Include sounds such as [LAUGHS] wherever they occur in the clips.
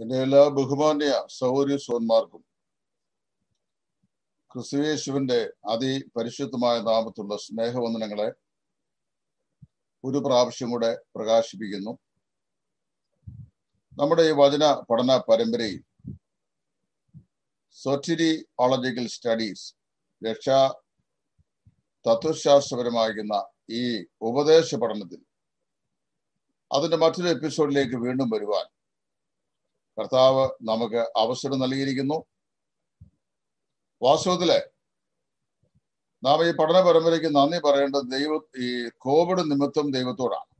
എന്റെ എല്ലാ ബഹുമാന്യ സൗര്യ സോന്മാർക്കും ക്രിസ്തുവേശുവിന്റെ അതിപരിശുദ്ധമായ നാമത്തുള്ള സ്നേഹവന്ദനങ്ങളെ ഒരു പ്രാവശ്യം കൂടെ പ്രകാശിപ്പിക്കുന്നു. നമ്മുടെ ഈ വചന പഠന പരമ്പരയിൽ സോറ്റിരിയോളജിക്കൽ സ്റ്റഡീസ് രക്ഷാ തത്വശാസ്ത്രപരമാകുന്ന ഈ ഉപദേശ പഠനത്തിൽ അതിന്റെ മറ്റൊരു എപ്പിസോഡിലേക്ക് വീണ്ടും വരുവാൻ കർത്താവ് നമുക്ക് അവസരം നൽകിയിരിക്കുന്നു. വാസ്തവത്തിൽ നാം ഈ പഠന പരമ്പരയ്ക്ക് നന്ദി പറയേണ്ടത് ദൈവ ഈ കോവിഡ് നിമിത്തം ദൈവത്തോടാണ്.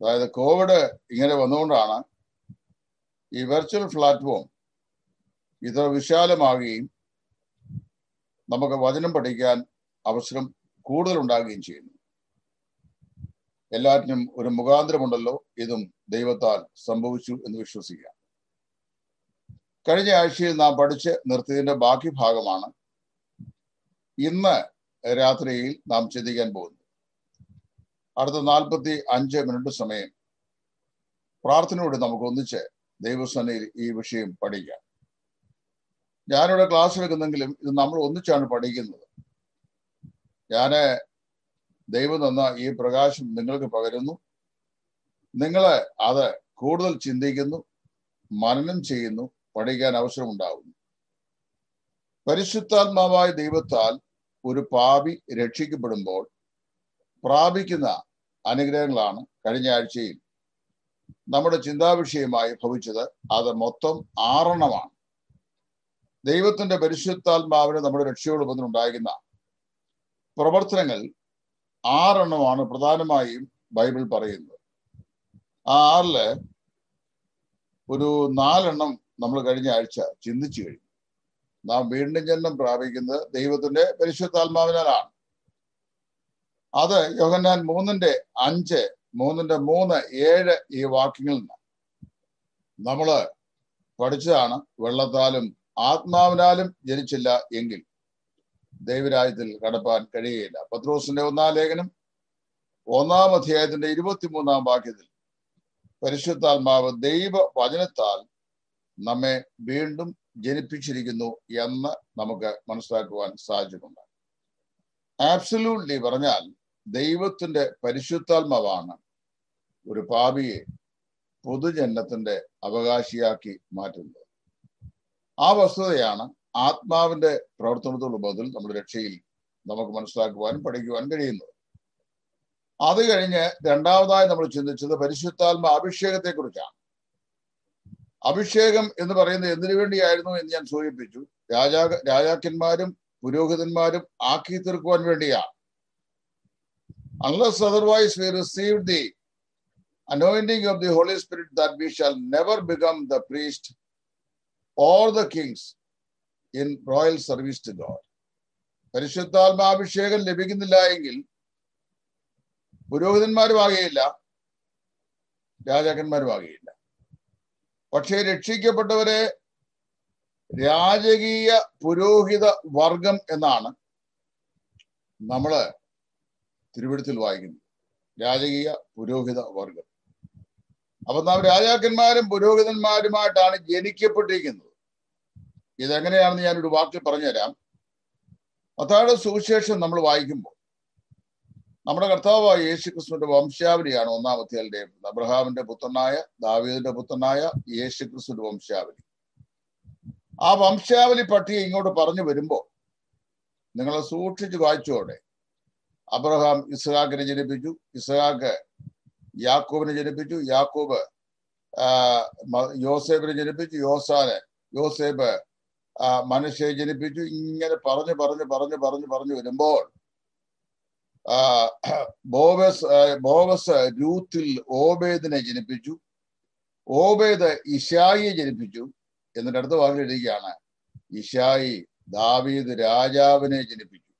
അതായത് കോവിഡ് ഇങ്ങനെ വന്നുകൊണ്ടാണ് ഈ വെർച്വൽ പ്ലാറ്റ്ഫോം ഇത്ര വിശാലമാകുകയും നമുക്ക് വചനം പഠിക്കാൻ അവസരം കൂടുതൽ ഉണ്ടാകുകയും ചെയ്യുന്നു എല്ലാറ്റിനും ഒരു മുഖാന്തരമുണ്ടല്ലോ ഇതും ദൈവത്താൽ സംഭവിച്ചു എന്ന് വിശ്വസിക്കാം. കഴിഞ്ഞ ആഴ്ചയിൽ നാം പഠിച്ച് നിർത്തിയതിന്റെ ബാക്കി ഭാഗമാണ് ഇന്ന് രാത്രിയിൽ നാം ചിന്തിക്കാൻ പോകുന്നത്. അടുത്ത നാൽപ്പത്തി അഞ്ച് മിനിറ്റ് സമയം പ്രാർത്ഥനയോടെ നമുക്ക് ഒന്നിച്ച് ദൈവസേനയിൽ ഈ വിഷയം പഠിക്കാം. ഞാനിവിടെ ക്ലാസ് എടുക്കുന്നെങ്കിലും ഇത് നമ്മൾ ഒന്നിച്ചാണ് പഠിക്കുന്നത്. ഞാൻ ദൈവം തന്ന ഈ പ്രകാശം നിങ്ങൾക്ക് പകരുന്നു. നിങ്ങളെ അത് കൂടുതൽ ചിന്തിക്കുന്നു മനനം ചെയ്യുന്നു പഠിക്കാൻ അവസരമുണ്ടാകുന്നു. പരിശുദ്ധാത്മാവായ ദൈവത്താൽ ഒരു പാപി രക്ഷിക്കപ്പെടുമ്പോൾ പ്രാപിക്കുന്ന അനുഗ്രഹങ്ങളാണ് കഴിഞ്ഞ ആഴ്ചയിൽ നമ്മുടെ ചിന്താവിഷയമായി ഭവിച്ചത്. അത് മൊത്തം ആറെണ്ണമാണ്. ദൈവത്തിന്റെ പരിശുദ്ധാത്മാവിന് നമ്മുടെ രക്ഷയോട് ഉണ്ടാകുന്ന പ്രവർത്തനങ്ങൾ ആറെണ്ണമാണ് പ്രധാനമായും ബൈബിൾ പറയുന്നത്. ആ ആറിൽ ഒരു നാലെണ്ണം നമ്മൾ കഴിഞ്ഞ ആഴ്ച ചിന്തിച്ചു കഴിഞ്ഞു. നാം വീണ്ടും ജന്മം പ്രാപിക്കുന്നത് ദൈവത്തിന്റെ പരിശുദ്ധാത്മാവിനാലാണ്. അത് യോഹന്നാൻ മൂന്നിന്റെ അഞ്ച് മൂന്നിന്റെ മൂന്ന് ഏഴ് ഈ വാക്യങ്ങളിൽ നിന്ന് നമ്മൾ പഠിച്ചതാണ് വെള്ളത്താലും ആത്മാവിനാലും ജനിച്ചില്ല എങ്കിൽ ദൈവരാജ്യത്തിൽ കടപ്പാൻ കഴിയുകയില്ല. പത്രോസിന്റെ ഒന്നാം ലേഖനം ഒന്നാം അധ്യായത്തിന്റെ ഇരുപത്തിമൂന്നാം വാക്യത്തിൽ പരിശുദ്ധാത്മാവ് ദൈവ വചനത്താൽ നമ്മെ വീണ്ടും ജനിപ്പിച്ചിരിക്കുന്നു എന്ന് നമുക്ക് മനസ്സിലാക്കുവാൻ സാധിച്ചിട്ടുണ്ട്. ആബ്സല്യൂട്ട്ലി പറഞ്ഞാൽ ദൈവത്തിന്റെ പരിശുദ്ധാത്മാവാണ് ഒരു പാപിയെ പൊതുജനത്തിന്റെ അവകാശിയാക്കി മാറ്റുന്നത്. ആ വസ്തുതയാണ് ആത്മാവിന്റെ പ്രവർത്തനത്തോട് ബദൽ നമ്മുടെ രക്ഷയിൽ നമുക്ക് മനസ്സിലാക്കുവാനും പഠിക്കുവാനും കഴിയുന്നത് അത് കഴിഞ്ഞ് രണ്ടാമതായി നമ്മൾ ചിന്തിച്ചത് പരിശുദ്ധാത്മ അഭിഷേകത്തെ കുറിച്ചാണ് അഭിഷേകം എന്ന് പറയുന്നത് എന്തിനു വേണ്ടിയായിരുന്നു എന്ന് ഞാൻ സൂചിപ്പിച്ചു. രാജാ രാജാക്കന്മാരും പുരോഹിതന്മാരും ആക്കി തീർക്കുവാൻ വേണ്ടിയാണ്. Unless otherwise we receive the anointing of the Holy Spirit that we shall never become the priest or the kings. In royal service to God പരിശുദ്ധാത്മാഭിഷേകം ലഭിക്കുന്നില്ല എങ്കിൽ പുരോഹിതന്മാരുമാകുകയില്ല രാജാക്കന്മാരുമാകുകയില്ല പക്ഷേ രക്ഷിക്കപ്പെട്ടവരെ രാജകീയ പുരോഹിത വർഗം എന്നാണ് നമ്മൾ തിരുവിടത്തിൽ വായിക്കുന്നത്. രാജകീയ പുരോഹിത വർഗം. അപ്പൊ നാം രാജാക്കന്മാരും പുരോഹിതന്മാരുമായിട്ടാണ് ജനിക്കപ്പെട്ടിരിക്കുന്നത്. ഇതെങ്ങനെയാണെന്ന് ഞാനൊരു വാക്കിൽ പറഞ്ഞുതരാം. മത്തായുടെ സുവിശേഷം നമ്മൾ വായിക്കുമ്പോൾ നമ്മുടെ കർത്താവായ യേശു ക്രിസ്തുവിന്റെ വംശാവലിയാണ് ഒന്നാമത്തെ അബ്രഹാമിന്റെ പുത്രനായ ദാവീദിന്റെ പുത്രനായ യേശു ക്രിസ്തുവിന്റെ വംശാവലി. ആ വംശാവലി പട്ടിക ഇങ്ങോട്ട് പറഞ്ഞു വരുമ്പോൾ നിങ്ങൾ സൂക്ഷിച്ച് വായിച്ചോടെ. അബ്രഹാം ഇസ്ഹാക്കിനെ ജനിപ്പിച്ചു ഇസ്ഹാക്ക് യാക്കോബിനെ ജനിപ്പിച്ചു യാക്കോബ് യോസേബിനെ ജനിപ്പിച്ചു യോസാനെ യോസേബ് മനുഷ്യയെ ജനിപ്പിച്ചു ഇങ്ങനെ പറഞ്ഞു പറഞ്ഞു പറഞ്ഞു പറഞ്ഞു പറഞ്ഞു വരുമ്പോൾ ബോവസ് ബോവസ് രൂത്തിൽ ഓബേദിനെ ജനിപ്പിച്ചു. ഓബേദ് ഇഷായിയെ ജനിപ്പിച്ചു. എന്നിട്ട് അടുത്ത വാക്കിൽ എഴുതുകയാണ് ഇഷായി ദാവീദ് രാജാവിനെ ജനിപ്പിച്ചു.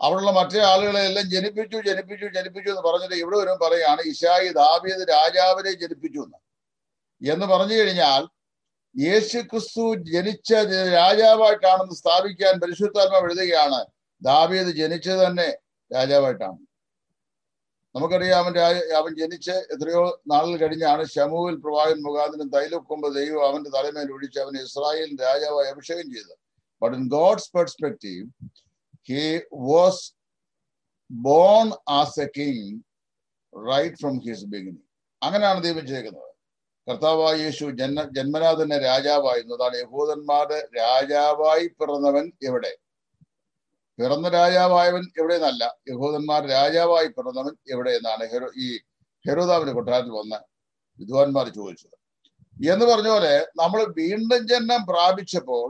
അവിടെയുള്ള മറ്റേ ആളുകളെ എല്ലാം ജനിപ്പിച്ചു ജനിപ്പിച്ചു ജനിപ്പിച്ചു എന്ന് പറഞ്ഞിട്ട് ഇവിടെ വരും പറയാണ് ഇഷായി ദാവീദ് രാജാവിനെ ജനിപ്പിച്ചു എന്ന്. എന്ന് പറഞ്ഞു കഴിഞ്ഞാൽ യേശു ക്രിസ്തു ജനിച്ച രാജാവായിട്ടാണെന്ന് സ്ഥാപിക്കാൻ പരിശുദ്ധാത്മാവ് എഴുതുകയാണ്. ദാവീദ് ജനിച്ചത് തന്നെ രാജാവായിട്ടാണ്. നമുക്കറിയാം അവൻ രാജ- അവൻ ജനിച്ച് എത്രയോ നാളിൽ കഴിഞ്ഞാണ് ശമുവിൽ പ്രവാഹൻ മുഖാന്തരം തൈലൊക്കുമ്പ് ദൈവം അവന്റെ തലമേൽ ഒഴിച്ച് അവൻ ഇസ്രായേലിൻ രാജാവായി അഭിഷേകം ചെയ്തത്. But in God's perspective he was born as a king right from his beginning അങ്ങനെയാണ് ദൈവം ചെയ്തത് കർത്താവായ യേശു ജന്മ ജന്മനാ തന്നെ രാജാവായിരുന്നു അതാണ് യഹൂദന്മാരുടെ രാജാവായി പിറന്നവൻ എവിടെ? പിറന്ന രാജാവായവൻ എവിടെ നിന്നല്ല യഹൂദന്മാർ രാജാവായി പിറന്നവൻ എവിടെ എന്നാണ് ഹെറോ ഈ ഹെരോദാവിന്റെ കൊട്ടാരത്തിൽ വന്ന വിദ്വാൻമാർ ചോദിച്ചത്. എന്ന് പറഞ്ഞ പോലെ നമ്മൾ വീണ്ടും ജന്മം പ്രാപിച്ചപ്പോൾ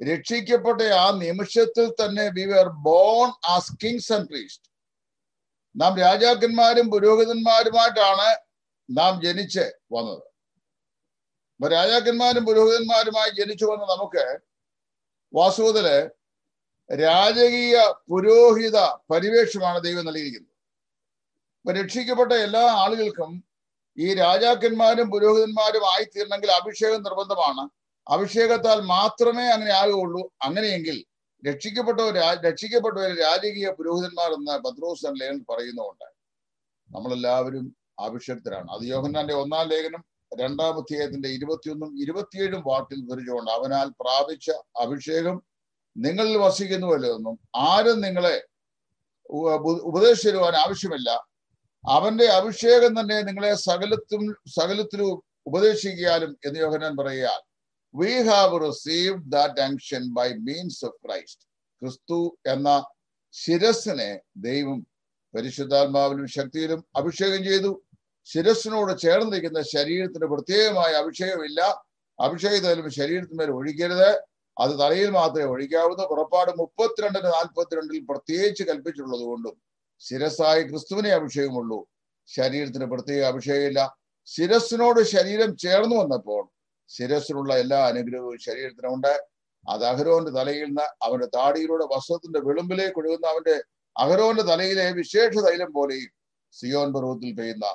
രക്ഷിക്കപ്പെട്ട ആ നിമിഷത്തിൽ തന്നെ we are born as kings and priest നാം രാജാക്കന്മാരും പുരോഹിതന്മാരുമായിട്ടാണ് നാം ജനിച്ച് വന്നത്. അപ്പൊ രാജാക്കന്മാരും പുരോഹിതന്മാരുമായി ജനിച്ചു വന്ന നമുക്ക് വാസ്തവത്തിൽ രാജകീയ പുരോഹിത പരിവേഷമാണ് ദൈവം നൽകിയിരിക്കുന്നത്. ഇപ്പൊ രക്ഷിക്കപ്പെട്ട എല്ലാ ആളുകൾക്കും ഈ രാജാക്കന്മാരും പുരോഹിതന്മാരും ആയിത്തീരണമെങ്കിൽ അഭിഷേകം നിർബന്ധമാണ്. അഭിഷേകത്താൽ മാത്രമേ അങ്ങനെ ആകുകയുള്ളൂ. അങ്ങനെയെങ്കിൽ രക്ഷിക്കപ്പെട്ടവർ രക്ഷിക്കപ്പെട്ടവർ രാജകീയ പുരോഹിതന്മാർ എന്ന് പത്രോസ് ലേഖൻ പറയുന്നുണ്ട് നമ്മളെല്ലാവരും അഭിഷേകത്തിലാണ് അത് യോഹന്നാന്റെ ഒന്നാം ലേഖനം രണ്ടാം അധ്യായത്തിന്റെ ഇരുപത്തിയൊന്നും ഇരുപത്തിയേഴും വാട്ടിൽ ധരിച്ചുകൊണ്ട് അവനാൽ പ്രാപിച്ച അഭിഷേകം നിങ്ങളിൽ വസിക്കുന്നുവല്ലോ എന്നും ആരും നിങ്ങളെ ഉപ- ഉപദേശിച്ചു തരുവാൻ ആവശ്യമില്ല. അവന്റെ അഭിഷേകം തന്നെ നിങ്ങളെ സകലത്തും സകലത്തിലും ഉപദേശിക്കാലും എന്ന് യോഹനാൻ പറയുക we have receive that unction by means of Christ ക്രിസ്തു എന്ന ശിരസിനെ ദൈവം പരിശുദ്ധാത്മാവിലും ശക്തിയിലും അഭിഷേകം ചെയ്തു. ശിരസിനോട് ചേർന്നിരിക്കുന്ന ശരീരത്തിന് പ്രത്യേകമായ അഭിഷേകമില്ല. അഭിഷേകത്തിലും ശരീരത്തിന്മേൽ ഒഴിക്കരുത്. അത് തലയിൽ മാത്രമേ ഒഴിക്കാവുന്ന പുറപ്പാട് മുപ്പത്തിരണ്ടിന് നാൽപ്പത്തിരണ്ടിൽ പ്രത്യേകിച്ച് കൽപ്പിച്ചിട്ടുള്ളത് കൊണ്ടും ശിരസായി ക്രിസ്തുവിനെ അഭിഷേകമുള്ളൂ. ശരീരത്തിന് പ്രത്യേക അഭിഷേകമില്ല. ശിരസിനോട് ശരീരം ചേർന്നു വന്നപ്പോൾ ശിരസിനുള്ള എല്ലാ അനുഗ്രഹവും ശരീരത്തിനുണ്ട്. അത് അഹരോന്റെ തലയിൽ നിന്ന് അവന്റെ താടിയിലൂടെ വസ്ത്രത്തിന്റെ വിളുമ്പിലേക്ക് ഒഴുകുന്ന അവന്റെ അഹരോന്റെ തലയിലെ വിശേഷ തൈലം പോലെയും സിയോൻ പർവത്തിൽ പെയ്യുന്ന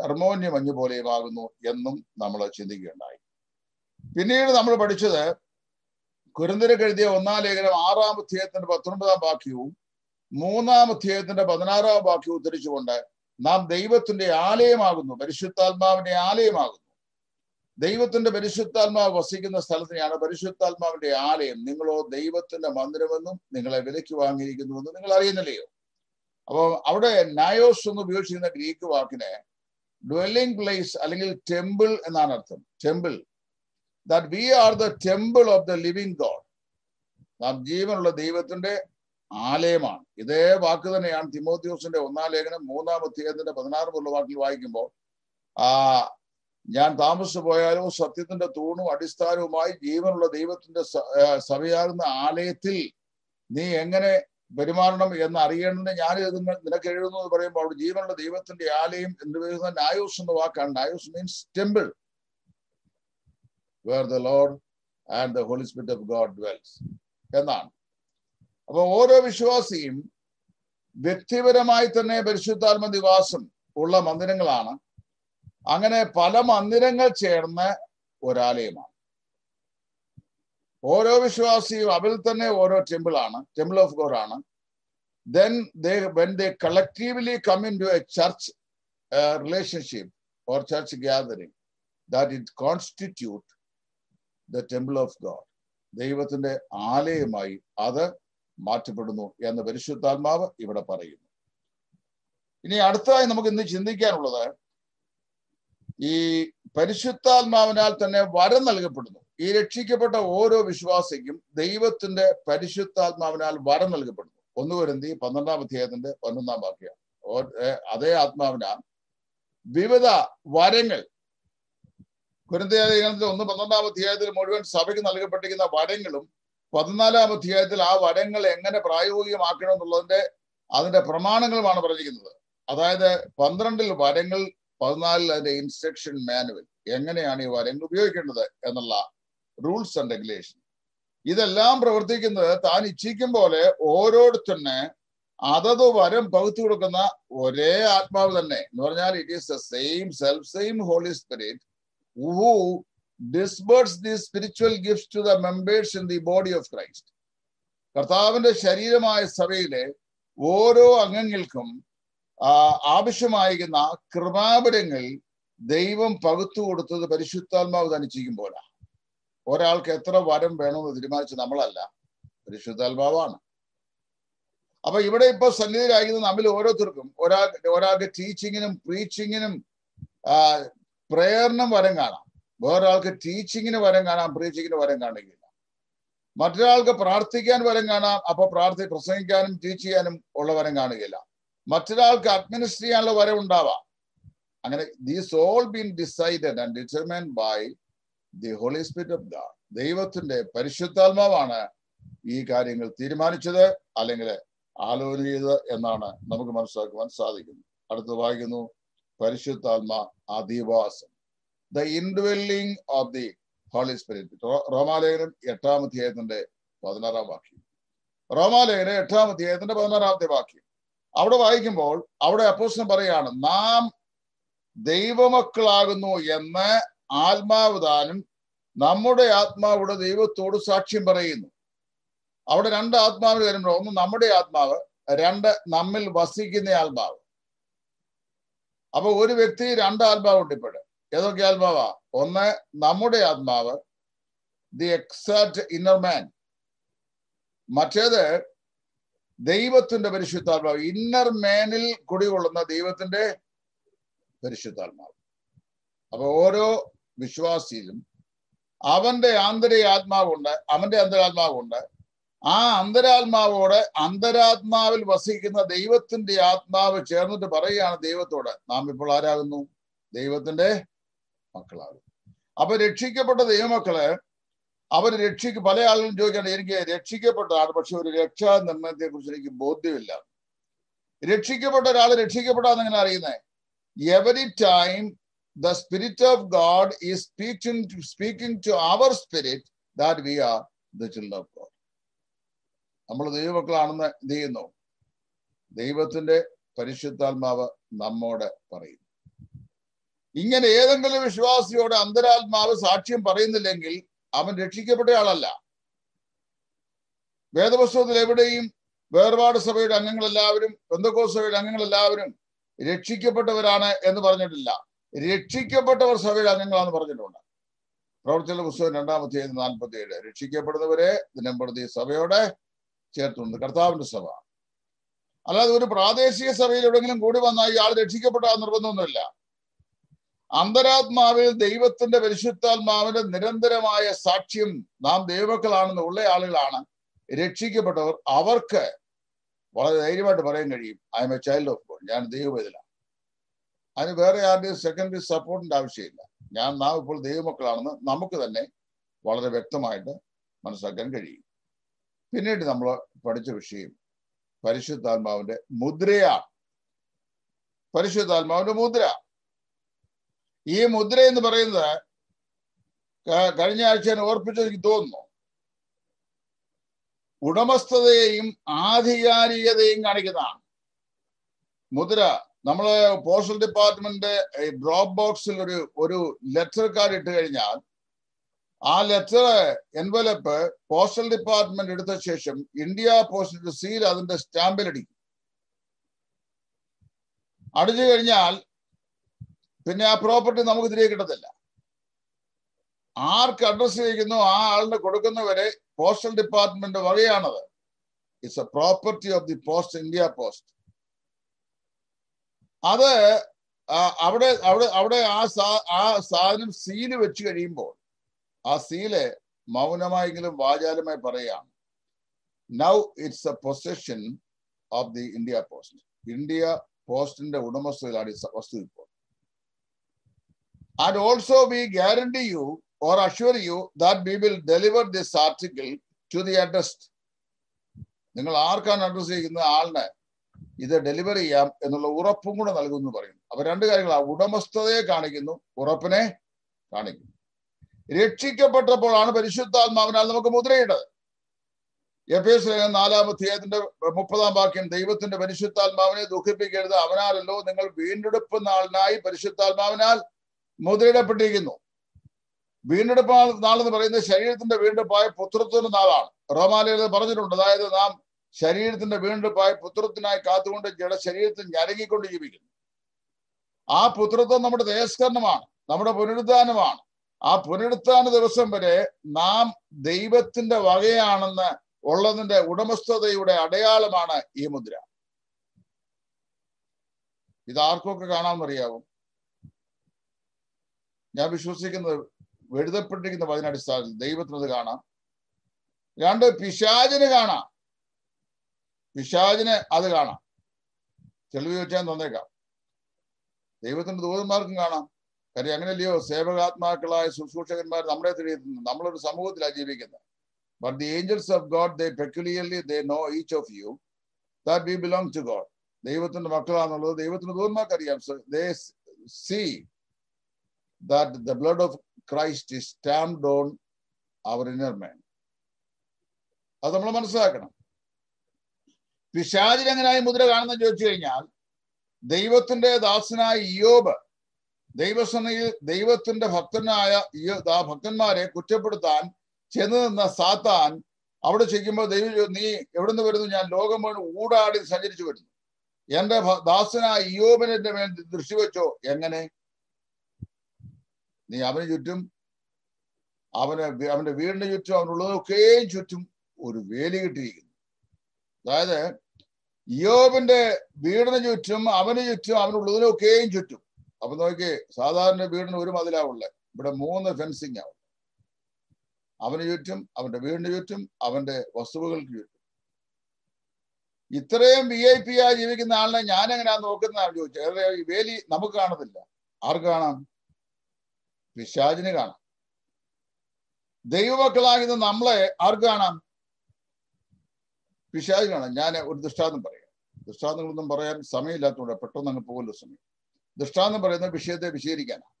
കർമ്മോന്യ മഞ്ഞ് പോലെയുമാകുന്നു എന്നും നമ്മൾ ചിന്തിക്കുകയുണ്ടായി. പിന്നീട് നമ്മൾ പഠിച്ചത് കുരുന്തരക്ക് എഴുതിയ ഒന്നാം ലേഖനം ആറാം അധ്യായത്തിന്റെ പത്തൊൻപതാം വാക്യവും മൂന്നാം അധ്യായത്തിന്റെ പതിനാറാം വാക്യവും ഉദ്ധരിച്ചുകൊണ്ട് നാം ദൈവത്തിന്റെ ആലയമാകുന്നു പരിശുദ്ധാത്മാവിന്റെ ആലയമാകുന്നു. ദൈവത്തിന്റെ പരിശുദ്ധാത്മാവ് വസിക്കുന്ന സ്ഥലത്തിനെയാണ് പരിശുദ്ധാത്മാവിന്റെ ആലയം. നിങ്ങളോ ദൈവത്തിന്റെ മന്ദിരമെന്നും നിങ്ങളെ വിലയ്ക്ക് വാങ്ങിയിരിക്കുന്നുവെന്നും നിങ്ങൾ അറിയുന്നില്ലയോ? അപ്പോൾ അവിടെ നയോസ് എന്ന് ഉപയോഗിച്ചിരുന്ന ഗ്രീക്ക് വാക്കിന് ഡ്വെല്ലിംഗ് പ്ലേസ് അല്ലെങ്കിൽ ടെമ്പിൾ എന്നാണ് അർത്ഥം. Temple that we are the temple of the living God നാം ജീവനുള്ള ദൈവത്തിന്റെ ആലയമാണ്. ഇതേ വാക്ക് തന്നെയാണ് തിമോത്യൂസിന്റെ ഒന്നാം ലേഖനം മൂന്നാം അധ്യായത്തിന്റെ പതിനാറ് മുതലുള്ള വാക്കിൽ വായിക്കുമ്പോൾ ആ ഞാൻ താമസിച്ചു പോയാലോ സത്യത്തിന്റെ തൂണും അടിസ്ഥാനവുമായി ജീവനുള്ള ദൈവത്തിന്റെ സഭയാകുന്ന ആലയത്തിൽ നീ എങ്ങനെ പെരുമാറണം എന്ന് അറിയേണ്ടത് ഞാൻ എഴുതുന്ന നിനക്ക് എഴുതുന്നു എന്ന് പറയുമ്പോൾ അവിടെ ജീവനുള്ള ദൈവത്തിന്റെ ആലയം എന്ന് പറയുന്ന നായോസ് എന്ന വാക്കാണ്. നായോസ് means temple where the Lord and the Holy Spirit of God dwells എന്നാണ്. അപ്പൊ ഓരോ വിശ്വാസിയും വ്യക്തിപരമായി തന്നെ പരിശുദ്ധാത്മ നിവാസം ഉള്ള മന്ദിരങ്ങളാണ്. അങ്ങനെ പല മന്ദിരങ്ങൾ ചേർന്ന ഒരാലയമാണ്. ഓരോ വിശ്വാസിയും അവരിൽ തന്നെ ഓരോ ടെമ്പിളാണ് ടെമ്പിൾ ഓഫ് ഗോഡ് ആണ്. Then they when they collectively come in to a church relationship or church gathering that it constitute the temple of God ദൈവത്തിന്റെ ആലയമായി അത് മാറ്റപ്പെടുന്നു എന്ന് പരിശുദ്ധാത്മാവ് ഇവിടെ പറയുന്നു. ഇനി അടുത്തതായി നമുക്ക് ഇന്ന് ചിന്തിക്കാനുള്ളത് ഈ പരിശുദ്ധാത്മാവിനാൽ തന്നെ വരം നൽകപ്പെടുന്നു. ഈ രക്ഷിക്കപ്പെട്ട ഓരോ വിശ്വാസിക്കും ദൈവത്തിന്റെ പരിശുദ്ധാത്മാവിനാൽ വരം നൽകപ്പെടുന്നു. ഒന്ന് വരുന്തി പന്ത്രണ്ടാം അധ്യായത്തിന്റെ പതിനൊന്നാം വാക്യം. അതേ ആത്മാവിനാൽ വിവിധ വരങ്ങൾ കുരുന്തേഖനത്തിൽ ഒന്ന് പന്ത്രണ്ടാം അധ്യായത്തിൽ മുഴുവൻ സഭയ്ക്ക് നൽകപ്പെട്ടിരിക്കുന്ന വരങ്ങളും പതിനാലാം അധ്യായത്തിൽ ആ വരങ്ങൾ എങ്ങനെ പ്രായോഗികമാക്കണം എന്നുള്ളതിന്റെ അതിന്റെ പ്രമാണങ്ങളുമാണ് പറഞ്ഞിരിക്കുന്നത്. അതായത് പന്ത്രണ്ടിൽ വരങ്ങൾ പതിനാലിൽ അതിന്റെ ഇൻസ്ട്രക്ഷൻ മാനുവൽ എങ്ങനെയാണ് ഈ വരങ്ങൾ ഉപയോഗിക്കേണ്ടത് എന്നുള്ള റൂൾസ് ആൻഡ് റെഗുലേഷൻ ഇതെല്ലാം പ്രവർത്തിക്കുന്നത് താൻ ഇച്ഛിക്കും പോലെ ഓരോരുത്തന്നെ അതത് വരം പകുത്തു കൊടുക്കുന്ന ഒരേ ആത്മാവ് തന്നെ. എന്ന് പറഞ്ഞാൽ it is the same self same Holy Spirit who disburse the spiritual gift to the members in the body of Christ കർത്താവിന്റെ ശരീരമായ സഭയിലെ ഓരോ അംഗങ്ങൾക്കും ആവശ്യമായിരിക്കുന്ന കൃപാപരങ്ങൾ ദൈവം പകുത്തു കൊടുത്തത് പരിശുദ്ധാത്മാവ് തനിച്ചിരിക്കുമ്പോഴാണ്. ഒരാൾക്ക് എത്ര വരം വേണമെന്ന് തീരുമാനിച്ച് നമ്മളല്ല. പരിശുദ്ധാത്മാവാണ്. അപ്പൊ ഇവിടെ ഇപ്പൊ സന്നിധിയിലായിരിക്കുന്ന നമ്മിൽ ഓരോരുത്തർക്കും ഒരാൾ ഒരാൾക്ക് ടീച്ചിങ്ങിനും പ്രീച്ചിങ്ങിനും പ്രേയറിനും വരം കാണാം. വേറൊരാൾക്ക് ടീച്ചിങ്ങിന് വരം കാണാം പ്രീച്ചിങ്ങിന് വരം കാണുകയില്ല. മറ്റൊരാൾക്ക് പ്രാർത്ഥിക്കാൻ വരം കാണാം അപ്പൊ പ്രാർത്ഥി പ്രസംഗിക്കാനും ടീച്ച് ചെയ്യാനും ഉള്ള വരം കാണുകയില്ല. മറ്റൊരാൾക്ക് അഡ്മിനിസ്റ്റർ ചെയ്യാനുള്ള വരം ഉണ്ടാവാം. അങ്ങനെ these all been decided and determined by the Holy Spirit of God ദൈവത്തിന്റെ പരിശുദ്ധാത്മാവാണ് ഈ കാര്യങ്ങൾ തീരുമാനിച്ചത് അല്ലെങ്കിൽ ആലോചന ചെയ്തത് എന്നാണ് നമുക്ക് മനസ്സിലാക്കുവാൻ സാധിക്കുന്നത് അടുത്ത് വായിക്കുന്നു. പരിശുദ്ധാത്മ അധിവാസം the indwelling of the Holy Spirit റോമാലേഖനം എട്ടാം അധ്യായത്തിന്റെ പതിനാറാം വാക്യം. റോമാലേഖനം എട്ടാം അധ്യായത്തിന്റെ പതിനാറാമത്തെ വാക്യം. അവിടെ വായിക്കുമ്പോൾ അവിടെ അപ്പോസ്റ്റൻ പറയാണ് നാം ദൈവമക്കളാകുന്നു എന്ന് ആത്മാവ് താനും നമ്മുടെ ആത്മാവിടെ ദൈവത്തോട് സാക്ഷ്യം പറയുന്നു. അവിടെ രണ്ട് ആത്മാവിന് വരുമ്പോൾ ഒന്ന് നമ്മുടെ ആത്മാവ് രണ്ട് നമ്മിൽ വസിക്കുന്ന ആത്മാവ്. അപ്പൊ ഒരു വ്യക്തി രണ്ട് ആത്മാവുണ്ട് ഇപ്പോഴ് ഏതൊക്കെ ആത്മാവാ? ഒന്ന് നമ്മുടെ ആത്മാവ് ദി എക്സാക്ട് ഇന്നർ മാൻ. മറ്റേത് ദൈവത്തിന്റെ പരിശുദ്ധാത്മാവ്. ഇന്നർ മാനിൽ കുടികൊള്ളുന്ന ദൈവത്തിന്റെ പരിശുദ്ധാത്മാവ്. അപ്പൊ ഓരോ വിശ്വാസിയിലും അവന്റെ ആന്തരിക ആത്മാവുണ്ട് അവന്റെ അന്തരാത്മാവുണ്ട്. ആ അന്തരാത്മാവോട് അന്തരാത്മാവിൽ വസിക്കുന്ന ദൈവത്തിന്റെ ആത്മാവ് ചേർന്നിട്ട് പറയുകയാണ് ദൈവത്തോട്. നാം ഇപ്പോൾ ആരാകുന്നു? ദൈവത്തിന്റെ മക്കളാകും അപ്പൊ രക്ഷിക്കപ്പെട്ട ദൈവമക്കൾ അവർ രക്ഷിക്ക് പല ആളുകളും ചോദിക്കാണ്ട് എനിക്ക് രക്ഷിക്കപ്പെട്ടതാണ് പക്ഷെ ഒരു രക്ഷാ നിർണയത്തെ കുറിച്ച് എനിക്ക് ബോധ്യമില്ല. രക്ഷിക്കപ്പെട്ട ഒരാൾ രക്ഷിക്കപ്പെടാന്ന് എങ്ങനെ അറിയുന്നത് every time the Spirit of God ഈ speaking speaking to our spirit that we are the children of God നമ്മൾ ദൈവമക്കളാണെന്ന് എന്ത് ചെയ്യുന്നു? ദൈവത്തിന്റെ പരിശുദ്ധാത്മാവ് നമ്മോട് പറയുന്നു. ഇങ്ങനെ ഏതെങ്കിലും വിശ്വാസിയോട് അന്തരാത്മാവ് സാക്ഷ്യം പറയുന്നില്ലെങ്കിൽ അവൻ രക്ഷിക്കപ്പെട്ട ആളല്ല. വേദപുസ്തകത്തിൽ എവിടെയും വേർപാട് സഭയുടെ അംഗങ്ങളെല്ലാവരും ബന്ധക്കോ സഭയുടെ അംഗങ്ങളെല്ലാവരും രക്ഷിക്കപ്പെട്ടവരാണ് എന്ന് പറഞ്ഞിട്ടില്ല. രക്ഷിക്കപ്പെട്ടവർ സഭയിൽ അംഗങ്ങളാന്ന് പറഞ്ഞിട്ടുണ്ട്. പ്രവർത്തികളുടെ പുസ്തകം രണ്ടാമത്തെ നാൽപ്പത്തി ഏഴ് രക്ഷിക്കപ്പെടുന്നവരെ ദിനംപ്രതി സഭയോടെ ചേർത്തുണ്ട്. കർത്താവിന്റെ സഭ. അല്ലാതെ ഒരു പ്രാദേശിക സഭയിൽ എവിടെങ്കിലും കൂടി വന്നാൽ ഇയാൾ രക്ഷിക്കപ്പെട്ട നിർബന്ധമൊന്നുമില്ല. അന്തരാത്മാവിൽ ദൈവത്തിന്റെ പരിശുദ്ധാത്മാവിന്റെ നിരന്തരമായ സാക്ഷ്യം നാം ദൈവക്കളാണെന്ന് ഉള്ള ആളുകളാണ് രക്ഷിക്കപ്പെട്ടവർ. അവർക്ക് വളരെ ധൈര്യമായിട്ട് പറയാൻ കഴിയും. I am a child of God ഞാൻ ദൈവവേദന അതിന് വേറെ ആരുടെയും സെക്കൻഡറി സപ്പോർട്ടിന്റെ ആവശ്യമില്ല. ഞാൻ നാം ഇപ്പോൾ ദൈവമക്കളാണെന്ന് നമുക്ക് തന്നെ വളരെ വ്യക്തമായിട്ട് മനസ്സിലാക്കാൻ കഴിയും. പിന്നീട് നമ്മൾ പഠിച്ച വിഷയം പരിശുദ്ധാത്മാവിന്റെ മുദ്രയാണ്. പരിശുദ്ധാത്മാവിന്റെ മുദ്ര. ഈ മുദ്ര എന്ന് പറയുന്നത് കഴിഞ്ഞ ആഴ്ച ഞാൻ ഓർപ്പിച്ചത് എനിക്ക് തോന്നുന്നു. ഉടമസ്ഥതയെയും ആധികാരികതയും കാണിക്കുന്നതാണ്. മുദ്ര നമ്മൾ പോസ്റ്റൽ ഡിപ്പാർട്ട്മെന്റ് ഡ്രോപ്പ് ബോക്സിൽ ഒരു ഒരു ലെറ്റർ കാർഡ് ഇട്ട് കഴിഞ്ഞാൽ ആ ലെറ്റർ എൻവലപ്പ് പോസ്റ്റൽ ഡിപ്പാർട്ട്മെന്റ് എടുത്ത ശേഷം ഇന്ത്യ പോസ്റ്റിന്റെ സീൽ അതിന്റെ സ്റ്റാമ്പിൽ അടിക്കും അടിച്ചു കഴിഞ്ഞാൽ പിന്നെ ആ പ്രോപ്പർട്ടി നമുക്ക് തിരികെ കിട്ടത്തില്ല. ആർക്ക് അഡ്രസ് ചെയ്യുന്നു ആ ആളിന് കൊടുക്കുന്നവരെ postal department വകയാണത്. It's a property of the post India post അത് അവിടെ അവിടെ അവിടെ ആ സാ ആ സാധനം സീൽ വെച്ച് കഴിയുമ്പോൾ ആ സീൽ മൗനമായെങ്കിലും വാചാലമായി പറയുകയാണ്. Now it's a position of the India post India പോസ്റ്റിന്റെ ഉടമസ്ഥയിലാണ് ഈ വസ്തു ഇപ്പോൾ. And also we guarantee you or assure you that we will deliver this article to the address നിങ്ങൾ ആർക്കാണ് അഡ്രസ് ചെയ്യുന്നത്? ആളിന്. ഇത് ഡെലിവറി ചെയ്യാം എന്നുള്ള ഉറപ്പും കൂടെ നൽകുന്നു പറയുന്നു. അപ്പൊ രണ്ട് കാര്യങ്ങൾ. ആ ഉടമസ്ഥതയെ കാണിക്കുന്നു ഉറപ്പിനെ കാണിക്കുന്നു. രക്ഷിക്കപ്പെട്ടപ്പോഴാണ് പരിശുദ്ധാത്മാവിനാൽ നമുക്ക് മുദ്രയിട്ടത്. എഫ് എസ് നാലാം അധ്യായത്തിന്റെ മുപ്പതാം വാക്യം ദൈവത്തിന്റെ പരിശുദ്ധാത്മാവിനെ ദുഃഖിപ്പിക്കരുത്. അവനാലല്ലോ നിങ്ങൾ വീണ്ടെടുപ്പ് നാളിനായി പരിശുദ്ധാത്മാവിനാൽ മുദ്രയിടപ്പെട്ടിരിക്കുന്നു. വീണ്ടെടുപ്പ് നാളെന്ന് പറയുന്നത് ശരീരത്തിന്റെ വീണ്ടെടുപ്പായ പുത്രത്വത്തിന്റെ നാളാണ്. റോമാലയിൽ പറഞ്ഞിട്ടുണ്ട്. അതായത് നാം ശരീരത്തിന്റെ വീണ്ടെടുപ്പായി പുത്രത്തിനായി കാത്തുകൊണ്ട് ജഡ ശരീരത്തിൽ ഞരങ്ങിക്കൊണ്ട് ജീവിക്കുന്നു. ആ പുത്രത്വം നമ്മുടെ ദേശകരണമാണ് നമ്മുടെ പുനരുദ്ധാനമാണ്. ആ പുനരുദ്ധാന ദിവസം വരെ നാം ദൈവത്തിന്റെ വകയാണെന്ന് ഉള്ളതിന്റെ ഉടമസ്ഥതയുടെ അടയാളമാണ് ഈ മുദ്ര. ഇത് ആർക്കൊക്കെ കാണാമെന്നറിയാവും? ഞാൻ വിശ്വസിക്കുന്നത് എഴുതപ്പെട്ടിരിക്കുന്ന പതിനടിസ്ഥാനത്തിൽ ദൈവത്തിനത് കാണാം. രണ്ട് പിശാചിന് കാണാം. പിശാചിന് അത് കാണാം. തെളിവ് ചോദിച്ചാൽ തന്നേക്കാം. ദൈവത്തിന്റെ ദൂതന്മാർക്കും കാണാം. കാര്യം അങ്ങനെയല്ലയോ? സേവകാത്മാക്കളായ ശുശ്രൂഷകന്മാർ നമ്മളെ തിരിയുന്നു. നമ്മളൊരു സമൂഹത്തിലാണ് ജീവിക്കുന്നത്. But the angels of God they peculiarly they know each of you that we belong to God ദൈവത്തിന്റെ മക്കളാണെന്നുള്ളത് ദൈവത്തിന്റെ ദൂതന്മാർക്ക് അറിയാം see that the blood of Christ is stamped on our inner man അത് നമ്മൾ മനസ്സിലാക്കണം. പിശാചിന് എങ്ങനെയായി മുദ്ര കാണുന്ന ചോദിച്ചു കഴിഞ്ഞാൽ ദൈവത്തിന്റെ ദാസനായ ഇയോബ് ദൈവസനയിൽ ദൈവത്തിന്റെ ഭക്തനായ ഭക്തന്മാരെ കുറ്റപ്പെടുത്താൻ ചെന്ന് നിന്ന സാത്താൻ അവിടെ ചെയ്യുമ്പോൾ ദൈവം നീ എവിടെ നിന്ന് വരുന്നു? ഞാൻ ലോകം മുഴുവൻ ഊടാടി സഞ്ചരിച്ചു വരുന്നു. എന്റെ ദാസനായ ഇയോബിനെ മേൽ ദൃഷ്ടി വെച്ചോ? എങ്ങനെ? നീ അവന് ചുറ്റും അവന് അവന്റെ വീടിന് ചുറ്റും അവനുള്ളതൊക്കെയും ചുറ്റും ഒരു വേലി കിട്ടിയിരിക്കുന്നു. അതായത് യോബിന്റെ വീടിന് ചുറ്റും അവന് ചുറ്റും അവനുള്ളതിനൊക്കെയും ചുറ്റും. അപ്പൊ നോക്കി സാധാരണ വീടിന് ഒരു മതിലാവുള്ളത് ഇവിടെ മൂന്ന് ഫെൻസിങ് ആവും അവന് ചുറ്റും അവന്റെ വീടിന് ചുറ്റും അവന്റെ വസ്തുവകൾക്ക് ചുറ്റും. ഇത്രയും വി ഐ പി ആയി ജീവിക്കുന്ന ആളിനെ ഞാൻ എങ്ങനെയാ നോക്കുന്നതാണ് ചോദിച്ചത് ഈ വേലി നമുക്ക് കാണത്തില്ല. ആർക്ക് കാണാം? പിശാചിന് കാണാം. ദൈവമക്കളാകുന്ന നമ്മളെ ആർക്ക് കാണാം? പിശാജ് കാണാം ഞാൻ ഒരു ദൃഷ്ടാന്തം പറയാം. ദൃഷ്ടാന്തങ്ങളൊന്നും പറയാൻ സമയമില്ലാത്തതുകൊണ്ട് പെട്ടെന്ന് അങ്ങ് പോകുമല്ലോ സമയം ദൃഷ്ടാന്തം പറയുന്ന വിഷയത്തെ വിശീകരിക്കാനാണ്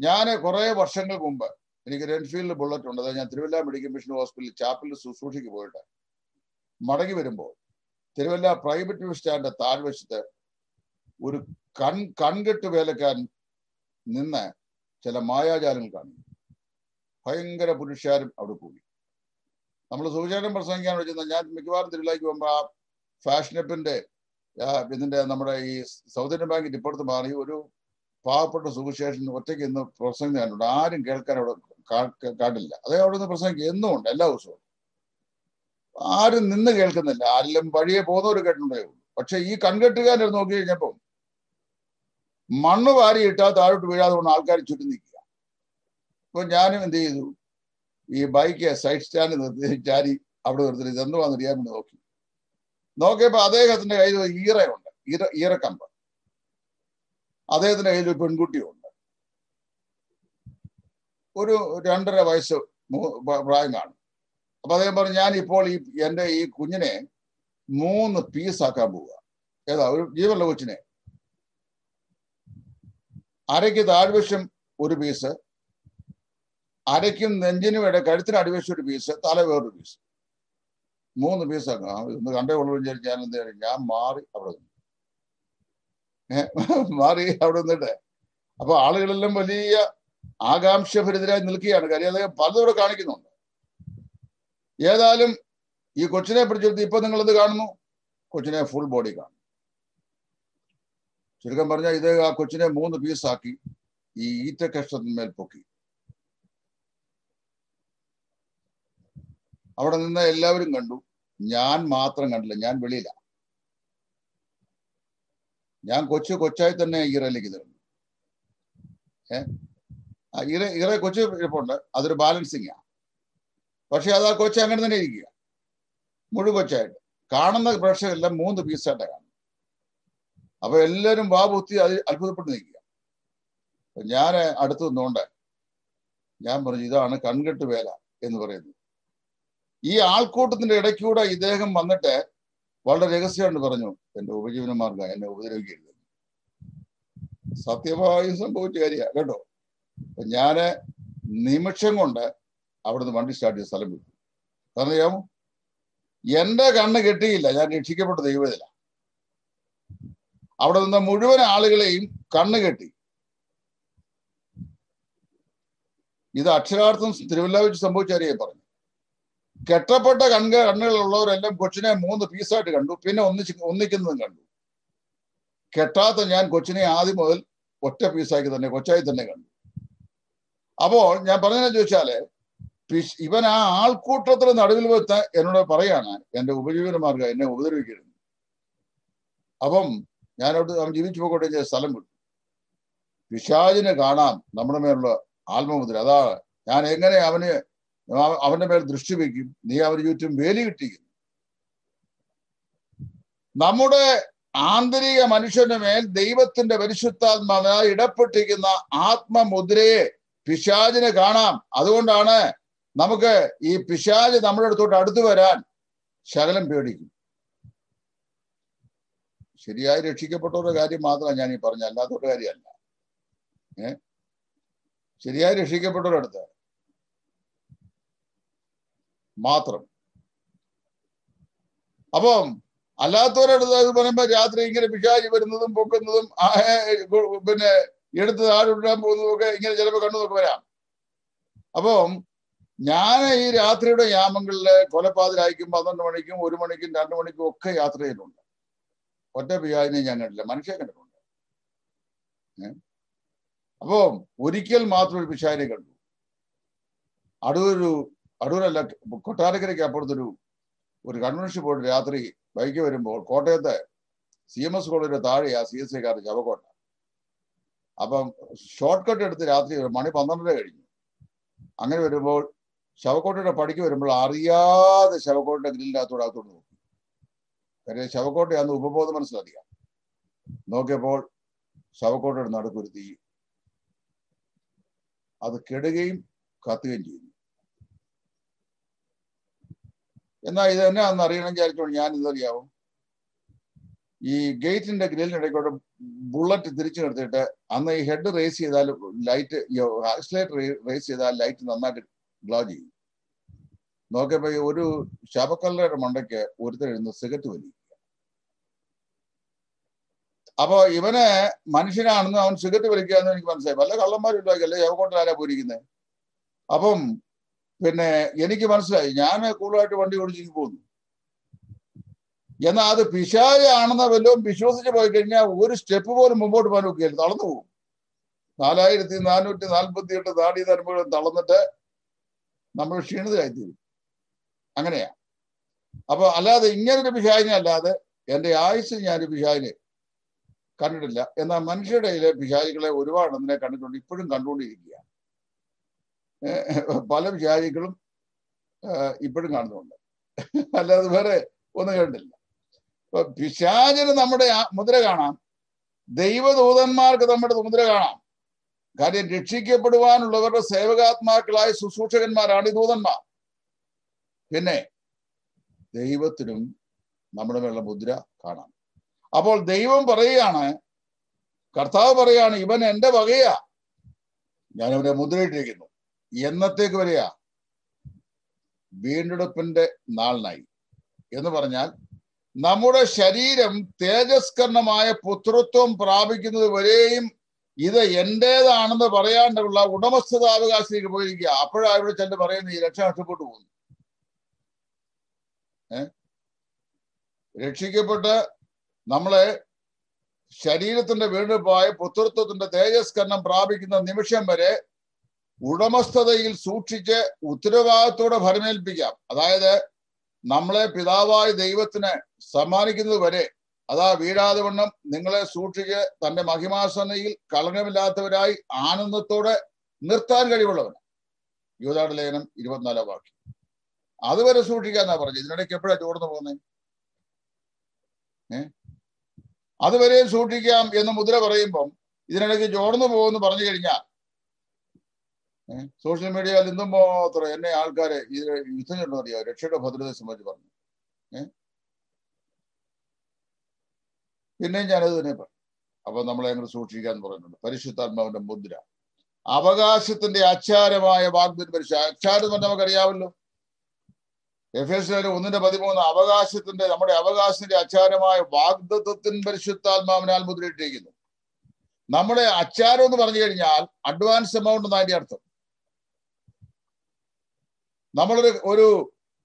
ഞാൻ കുറെ വർഷങ്ങൾ മുമ്പ് എനിക്ക് റെൻഫീൽഡ് ബുള്ളറ്റ് ഉണ്ട്. അതായത് ഞാൻ തിരുവല്ല മെഡിക്കൽ മിഷൻ ഹോസ്പിറ്റലിൽ ചാപ്പലിൽ ശുശ്രൂഷയ്ക്ക് പോയിട്ട് മടങ്ങി വരുമ്പോൾ തിരുവല്ല പ്രൈവറ്റ് ബസ് സ്റ്റാൻഡിന്റെ താഴ്വശത്ത് ഒരു കൺ കൺകെട്ട് വേലക്കാരൻ നിന്ന് ചില മായാജാലങ്ങൾ കാണുന്നു. ഭയങ്കര പുരുഷാരും അവിടെ കൂടി. നമ്മൾ സുവിശേഷം പ്രസംഗിക്കാൻ വെച്ചിരുന്ന ഞാൻ മിക്കവാറും തിരുവിലേക്ക് പോകുമ്പോൾ ആ ഫാഷനപ്പിന്റെ ഇതിന്റെ നമ്മുടെ ഈ സൗത്ത് ഇന്ത്യൻ ബാങ്കിന്റെ ഇപ്പുറത്ത് മാറി ഒരു പാവപ്പെട്ട സുവിശേഷൻ ഒറ്റയ്ക്ക് ഇന്ന് പ്രസംഗിക്കാനുണ്ട് ആരും കേൾക്കാൻ അവിടെ കാട്ടില്ല. അതേ അവിടെ നിന്ന് പ്രസംഗിക്കുക എന്നും ഉണ്ട് എല്ലാ ദിവസവും. ആരും നിന്ന് കേൾക്കുന്നില്ല. ആരെല്ലാം വഴിയെ പോകുന്നവർ കേട്ടിട്ടുണ്ടേ ഉള്ളൂ. പക്ഷെ ഈ കൺകെട്ടുകാരൻ നോക്കി കഴിഞ്ഞപ്പം മണ്ണ് വാരിയിട്ടാൽ താഴോട്ട് വീഴാതെ കൊണ്ട് ആൾക്കാർ ചുറ്റി നിൽക്കുക. അപ്പൊ ഞാനും എന്ത് ചെയ്തു? ഈ ബൈക്ക് സൈഡ് സ്റ്റാൻഡ് നിർത്തി ചാരി അവിടെ നിർത്തി എന്തുവാന്ന് അറിയാൻ വേണ്ടി നോക്കി. നോക്കിയപ്പോ അദ്ദേഹത്തിന്റെ കയ്യിൽ ഈറയുണ്ട്. ഈറ ഈറക്കമ്പ്. അദ്ദേഹത്തിന്റെ കയ്യിൽ ഒരു പെൺകുട്ടിയുണ്ട്. ഒരു രണ്ടര വയസ്സ് പ്രായം കാണും അപ്പൊ അദ്ദേഹം പറഞ്ഞു ഞാൻ ഇപ്പോൾ ഈ എന്റെ ഈ കുഞ്ഞിനെ മൂന്ന് പീസ് ആക്കാൻ പോവുക. ഏതാ ഒരു ജീവനുള്ള കൊച്ചിനെ. അരയ്ക്ക് താഴ്വശം ഒരു പീസ് അരയ്ക്കും നെഞ്ചിനും ഇട കഴുത്തിന് അടിവശം ഒരു പീസ് തല വേറൊരു പീസ് മൂന്ന് പീസ് ഇന്ന് കണ്ടേ ഉള്ളൂ വിചാരിച്ച് ഞാൻ എന്ത് ചെയ്യും ഞാൻ മാറി അവിടെ നിന്ന്. മാറി അവിടെ നിന്നിട്ട്. അപ്പൊ ആളുകളെല്ലാം വലിയ ആകാംക്ഷഭരിതരായി നിൽക്കുകയാണ്. കാര്യം അദ്ദേഹം പലതോടെ കാണിക്കുന്നുണ്ട്. ഏതായാലും ഈ കൊച്ചിനെ പിടിച്ചെടുത്ത് ഇപ്പൊ നിങ്ങൾ എന്ത് കാണുന്നു? കൊച്ചിനെ ഫുൾ ബോഡി കാണും ചുരുക്കം പറഞ്ഞാൽ ഇത് ആ കൊച്ചിനെ മൂന്ന് പീസാക്കി ഈ ഈറ്റ കഷ്ടത്തിന്മേൽ പൊക്കി. അവിടെ നിന്ന് എല്ലാവരും കണ്ടു. ഞാൻ മാത്രം കണ്ടില്ല. ഞാൻ വെളിയില. ഞാൻ കൊച്ചു കൊച്ചായി തന്നെ ഈറയിലേക്ക് തരുന്നു ഇറ ഈറ ഈറ കൊച്ചു ഇരിപ്പുണ്ട്. അതൊരു ബാലൻസിങ് ആ. പക്ഷെ അത് ആ കൊച്ചു അങ്ങനെ തന്നെ ഇരിക്കുക. മുഴുവൻ കൊച്ചായിട്ട്. കാണുന്ന പ്രേക്ഷകരെല്ലാം മൂന്ന് പീസായിട്ടാണ് കാണുന്നത്. അപ്പൊ എല്ലാവരും വാബുത്തി അത് അത്ഭുതപ്പെട്ട് നിൽക്കുക. ഞാൻ അടുത്ത് നിന്നുകൊണ്ട് ഞാൻ പറഞ്ഞു ഇതാണ് കൺകെട്ട് വേല എന്ന് പറയുന്നത്. ഈ ആൾക്കൂട്ടത്തിന്റെ ഇടയ്ക്കൂടെ ഇദ്ദേഹം വന്നിട്ട് വളരെ രഹസ്യമായിട്ട് പറഞ്ഞു എന്റെ ഉപജീവന മാർഗം എന്നെ ഉപദ്രവിക്കരുത്. സത്യമായും സംഭവിച്ച കാര്യമാണ് കേട്ടോ? അപ്പൊ ഞാൻ നിമിഷം കൊണ്ട് അവിടുന്ന് വണ്ടി സ്റ്റാർട്ട് ചെയ്ത് സ്ഥലം വിട്ടു. അറിയാമോ എന്റെ കണ്ണ് കെട്ടിയില്ല ഞാൻ രക്ഷിക്കപ്പെട്ട ദൈവത്തില അവിടെ നിന്ന മുഴുവൻ ആളുകളെയും കണ്ണ് കെട്ടി. ഇത് അക്ഷരാർത്ഥം തിരുവല്ല വെച്ച് സംഭവിച്ച അറിയാൻ പറഞ്ഞു. കെട്ടപ്പെട്ട കണ്ണ് കണ്ണുകളുള്ളവരെല്ലാം കൊച്ചിനെ മൂന്ന് പീസായിട്ട് കണ്ടു. പിന്നെ ഒന്നിച്ച് ഒന്നിക്കുന്നതും കണ്ടു. കെട്ടാത്ത ഞാൻ കൊച്ചിനെ ആദ്യം മുതൽ ഒറ്റ പീസാക്കി തന്നെ കൊച്ചായി തന്നെ കണ്ടു. അപ്പോൾ ഞാൻ പറഞ്ഞതെന്ന് ചോദിച്ചാൽ ഇവൻ ആ ആൾക്കൂട്ടത്തിന് നടുവിൽ വെച്ച എന്നോട് പറയാണ് എന്റെ ഉപജീവനമാർഗം എന്നെ ഉപദ്രവിക്കരുത്. അപ്പം ഞാനോട് അവൻ ജീവിച്ചു പോകട്ടെ ഞാൻ സ്ഥലം വിട്ടു. പിശാചിനെ കാണാം നമ്മുടെ മേലുള്ള ആത്മമുദ്ര അതാ ഞാൻ എങ്ങനെ അവന് അവ- അവന്റെ മേൽ ദൃഷ്ടി വയ്ക്കും. നീ അവന് ചുറ്റും വേലി കിട്ടിക്കും. നമ്മുടെ ആന്തരിക മനുഷ്യന്റെ മേൽ ദൈവത്തിന്റെ പരിശുദ്ധാത്മാവിനാൽ ഇടപെട്ടിരിക്കുന്ന ആത്മമുദ്രയെ പിശാചിനെ കാണാം. അതുകൊണ്ടാണ് നമുക്ക് ഈ പിശാജ് നമ്മുടെ അടുത്തോട്ട് അടുത്തു വരാൻ ശകലം പേടിക്കും. ശരിയായി രക്ഷിക്കപ്പെട്ടവരുടെ കാര്യം മാത്രമാണ് ഞാൻ ഈ പറഞ്ഞ അല്ലാത്തവരുടെ കാര്യമല്ല. ഏ? ശരിയായി രക്ഷിക്കപ്പെട്ടവരുടെ അടുത്ത്. മാത്രം. അപ്പം അല്ലാത്തവരടുത്ത് അത് പറയുമ്പോ രാത്രി ഇങ്ങനെ പിശാചി വരുന്നതും പൊക്കുന്നതും പിന്നെ എടുത്ത് താഴെ പോകുന്നതും ഒക്കെ ഇങ്ങനെ ചിലപ്പോൾ കണ്ണുനോക്ക് വരാം. അപ്പം ഞാൻ ഈ രാത്രിയുടെ യാമങ്ങളിൽ കൊലപാതിരായിരിക്കും പന്ത്രണ്ട് മണിക്കും ഒരു മണിക്കും രണ്ടു മണിക്കും ഒക്കെ യാത്ര ചെയ്തിട്ടുണ്ട്. ഒറ്റ പിശാചിനെ ഞാൻ കണ്ടില്ല മനുഷ്യനെ കണ്ടിട്ടുണ്ട്. അപ്പം ഒരിക്കൽ മാത്രം ഒരു പിശാചിനെ കണ്ടു. അടൂരൊരു അടൂരല്ല കൊട്ടാരക്കരയ്ക്ക് അപ്പുറത്തൊരു ഒരു കൺവെൻഷൻ ബോർഡ് രാത്രി ബൈക്ക് വരുമ്പോൾ കോട്ടയത്തെ സി എം എസ് കോളേജിന്റെ താഴെയാ സി എസ് ഐക്കാർ ചവക്കോട്ട. അപ്പം ഷോർട്ട് കട്ട് എടുത്ത് രാത്രി മണി പന്ത്രണ്ടര കഴിഞ്ഞു. അങ്ങനെ വരുമ്പോൾ ശവക്കോട്ടയുടെ പടിക്ക് വരുമ്പോൾ അറിയാതെ ശവക്കോട്ടയുടെ ഗ്രില്ലിനകത്തോട് അകത്തോട്ട് നോക്കി. കാര്യം ശവക്കോട്ടയാന്ന് ഉപബോധം മനസ്സിലറിയാം. നോക്കിയപ്പോൾ ശവക്കോട്ടയുടെ നടുക്കുരുത്തി അത് കെടുകയും കത്തുകയും ചെയ്യുന്നു എന്നാൽ ഇത് എന്നാന്ന് അറിയണം വിചാരിച്ചോണ്ട് ഞാൻ ഇതറിയാവും ഈ ഗേറ്റിന്റെ ഗ്രില്ലിനിടയ്ക്കോട്ട് ബുള്ളറ്റ് തിരിച്ചു നിർത്തിയിട്ട് അന്ന് ഈ ഹെഡ് റേസ് ചെയ്താൽ ലൈറ്റ് ആക്സിലേറ്റർ റേസ് ചെയ്താൽ ലൈറ്റ് നന്നായിട്ട് ഗ്ലോ ചെയ്യും. നോക്കിയപ്പോ ഒരു ശവക്കല്ലയുടെ മണ്ടയ്ക്ക് ഒരുത്തർ ഇരുന്ന് സിഗരറ്റ് വലിക്കുക. അപ്പൊ ഇവനെ മനുഷ്യനാണെന്ന് അവൻ സിഗരറ്റ് വലിക്കുക എന്ന് എനിക്ക് മനസ്സിലായി. വല്ല കള്ളന്മാരും ശവക്കോട്ടിലാരാ പോയിരിക്കുന്നത് അപ്പം പിന്നെ എനിക്ക് മനസ്സിലായി. ഞാൻ കൂടുതലായിട്ട് വണ്ടി ഓടിച്ചിട്ട് പോകുന്നു. എന്നാൽ അത് പിശാചാണെന്ന് വല്ലതും വിശ്വസിച്ച് പോയി കഴിഞ്ഞാൽ ഒരു സ്റ്റെപ്പ് പോലും മുമ്പോട്ട് പോകാൻ നോക്കിയാൽ തളർന്നു പോകും. നാലായിരത്തി നാനൂറ്റി നാൽപ്പത്തി എട്ട് നാടി തരമ്പുകളും തളർന്നിട്ട് നമ്മൾ ക്ഷീണിതരായിത്തീരും. അങ്ങനെയാ. അപ്പൊ അല്ലാതെ ഇങ്ങനൊരു പിശാചിനെ അല്ലാതെ എന്റെ ആയുസ് ഞാനൊരു പിശാചിനെ കണ്ടിട്ടില്ല. എന്നാൽ മനുഷ്യരുടെ പിശാചികളെ ഒരുപാട് അതിനെ കണ്ടിട്ടുണ്ട്. ഇപ്പോഴും കണ്ടുകൊണ്ടിരിക്കുക [LAUGHS] പല വിചാരികളും ഇപ്പോഴും കാണുന്നുണ്ട്. അല്ലാതെ വേറെ ഒന്നും കണ്ടില്ല അപ്പൊ പിശാചിന് നമ്മുടെ മുദ്ര കാണാം. ദൈവദൂതന്മാർക്ക് നമ്മുടെ മുദ്ര കാണാം. കാര്യം രക്ഷിക്കപ്പെടുവാനുള്ളവരുടെ സേവകാത്മാക്കളായ ശുശ്രൂഷകന്മാരാണ് ഈ ദൂതന്മാർ. പിന്നെ ദൈവത്തിനും നമ്മുടെ മേലുള്ള മുദ്ര കാണാം. അപ്പോൾ ദൈവം പറയുകയാണ് കർത്താവ് പറയാണ് ഇവൻ എന്റെ വകയാ. ഞാൻ അവനെ മുദ്രയിട്ടിരിക്കുന്നു. എന്നത്തേക്ക് വരെയാ? വീണ്ടെടുപ്പിന്റെ നാളിനായി. എന്ന് പറഞ്ഞാൽ നമ്മുടെ ശരീരം തേജസ്കരണമായ പുത്രത്വം പ്രാപിക്കുന്നത് വരെയും ഇത് എന്റേതാണെന്ന് പറയാണ്ടുള്ള ഉടമസ്ഥതാവകാശത്തേക്ക് പോയിരിക്കുക. അപ്പോഴാണ് ഇവിടെ ചെന്ന് പറയുന്നത് ഈ രക്ഷ നഷ്ടപ്പെട്ടു പോകുന്നു. രക്ഷിക്കപ്പെട്ട് നമ്മളെ ശരീരത്തിന്റെ വീണ്ടെടുപ്പായ പുത്രത്വത്തിന്റെ തേജസ്കരണം പ്രാപിക്കുന്ന നിമിഷം വരെ ഉടമസ്ഥതയിൽ സൂക്ഷിച്ച് ഉത്തരവാദിത്തോടെ ഫലമേൽപ്പിക്കാം അതായത് നമ്മളെ പിതാവായ ദൈവത്തിന് സമ്മാനിക്കുന്നത് വരെ അതാ വീഴാതെ വണ്ണം നിങ്ങളെ സൂക്ഷിച്ച് തന്റെ മഹിമാസനയിൽ കളങ്കമില്ലാത്തവരായി ആനന്ദത്തോടെ നിർത്താൻ കഴിവുള്ളവൻ യുവതാട് ലേഖനം ഇരുപത്തിനാലാം വാക്യം. അതുവരെ സൂക്ഷിക്കാന്നാ പറഞ്ഞത്. ഇതിനിടയ്ക്ക് എപ്പോഴാ ചോർന്നു പോകുന്നത് അതുവരെയും സൂക്ഷിക്കാം എന്ന് മുദ്ര പറയുമ്പം ഇതിനിടയ്ക്ക് ചോർന്നു പോകുമെന്ന് പറഞ്ഞു കഴിഞ്ഞാൽ സോഷ്യൽ മീഡിയയിൽ ഇന്നും മാത്രം എന്നെ ആൾക്കാരെ ഇത് യുദ്ധം ചെന്നു അറിയാം? രക്ഷയുടെ ഭദ്രതയെ സംബന്ധിച്ച് പറഞ്ഞു. ഏഹ് പിന്നെയും ഞാനത് തന്നെ പറഞ്ഞു. അപ്പൊ നമ്മളെ അങ്ങനെ സൂക്ഷിക്കാൻ പറയുന്നുണ്ട്. പരിശുദ്ധാത്മാവിന്റെ മുദ്ര. അവകാശത്തിന്റെ അച്ചാരമായ വാഗ്ദത്തിന് പരിശു അച്ചാരം എന്ന് നമുക്കറിയാമല്ലോ. എഫ് എസ് ഒന്നിന്റെ പതിമൂന്ന് അവകാശത്തിന്റെ നമ്മുടെ അവകാശത്തിന്റെ അച്ചാരമായ വാഗ്ദത്വത്തിൻ പരിശുദ്ധാത്മാവിനാൽ മുദ്രയിട്ടിരിക്കുന്നു. നമ്മുടെ അച്ചാരം എന്ന് പറഞ്ഞു കഴിഞ്ഞാൽ അഡ്വാൻസ് എമൗണ്ട് എന്നതിന്റെ അർത്ഥം. നമ്മളൊരു ഒരു